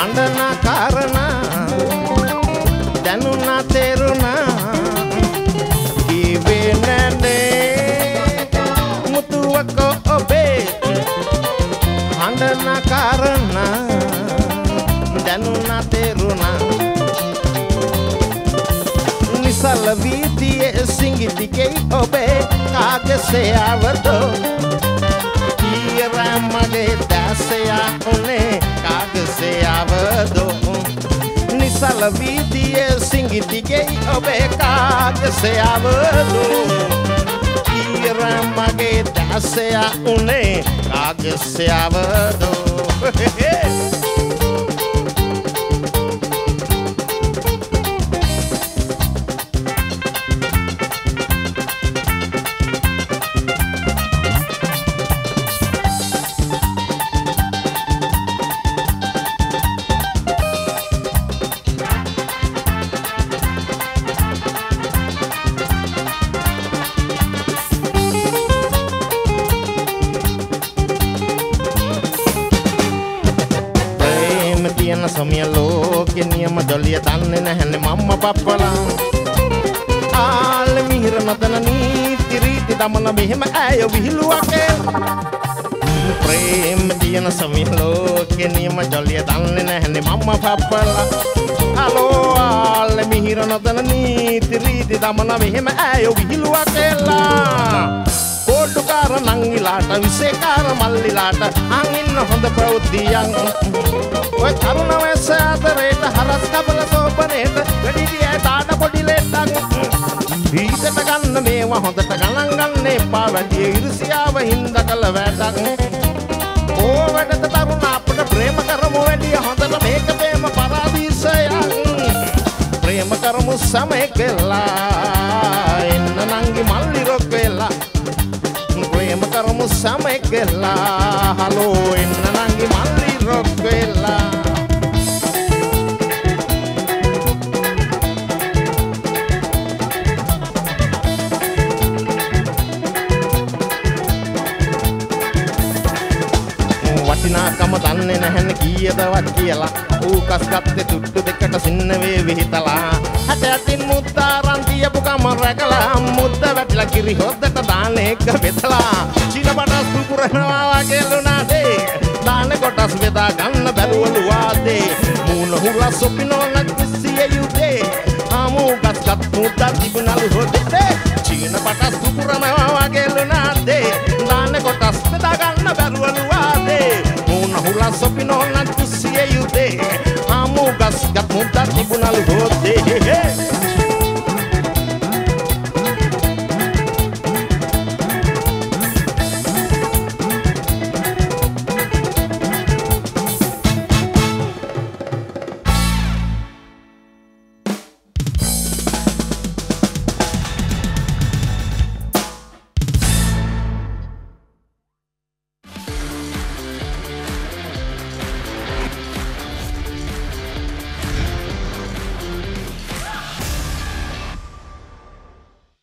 S: මඩන කාරණ දැනුන තෙරුණ කිවේ නැනේ. මුතුවක ඔබේ හඬන කාරණ දැනුන තෙරුණ. නිසල වීතියේ සිංගිතිකෙයි ඔබේ කාගෙ සයාවතෝ මගේ දැසයා උනේ කාගසයාවදෝ නිසල වීදියේ සිංගිතිගේ ඔබේ කාගසයාවදෝ ඊර මගේ දැසයා උනේ කාගසයාවදෝ Hey! දමන මෙහෙම ඇය විහිළුවක් ප්‍රේම තියෙන සොමිය ලෝකෙ නියම ජොලිය දන්නේ නැහැනේ මම්ම පප්පලා හලෝ ආල මිහිර නදන නීති රීති දමන මෙහෙම ඇය විහිළුවක් එල්ලා කෝටුකාර නංගිලාට විසේකාර මල්ලිලාට අංඉන්න හොඳ ප්‍රෞද්ධියන් ඔය තරුණ වැස්ස අතරේට හරස් කබල සෝපනේට වැඩිඩිය තාට පොඩි ලෙට්ටක් ඊතට ගන්න මේවා හොඳට ගණන් ගන්න එපා. වැඩිය ඉරිසියාව හින්ද කළ වැඩක් ඕ වැඩට තරුණ අපට ප්‍රේම කරමු වැඩිය හොඳට මේක ප්‍රේම පරාදීසයක්. ප්‍රේම කරමු සමය කෙල්ලා එන්න නංගි මල්ලි රොක් වෙලා. ප්‍රේම කරමු සමය කෙල්ලා හලෝ එන්න නංගි කීයදවත් කියලා. ඌ කස්කත්තේ තුට්ටු දෙකට සින්නවේ විහිතලා. හැට ඇතින් මුත්තාරන් තියපු කම රැකලා මුද්ද වැටිලා කිරි හොද්දට දාන එක බෙදලා. චීන බටස් කුකුරනවා වගේ ලුණාදේ දාන කොටස් බෙදා ගන්න බැලුවලු වාදේ මූණ හුලා සොපිනෝන කිසිය යුදේ. ආමෝ ගස්කත් මුද්දා තිබුණලු හොද්දේ චීන බටස් කුකුරනවා වගේ ලුණාදේ Pass pino na all night e see you there. I'm Amogas, got more that tribunal road. Hey, hey.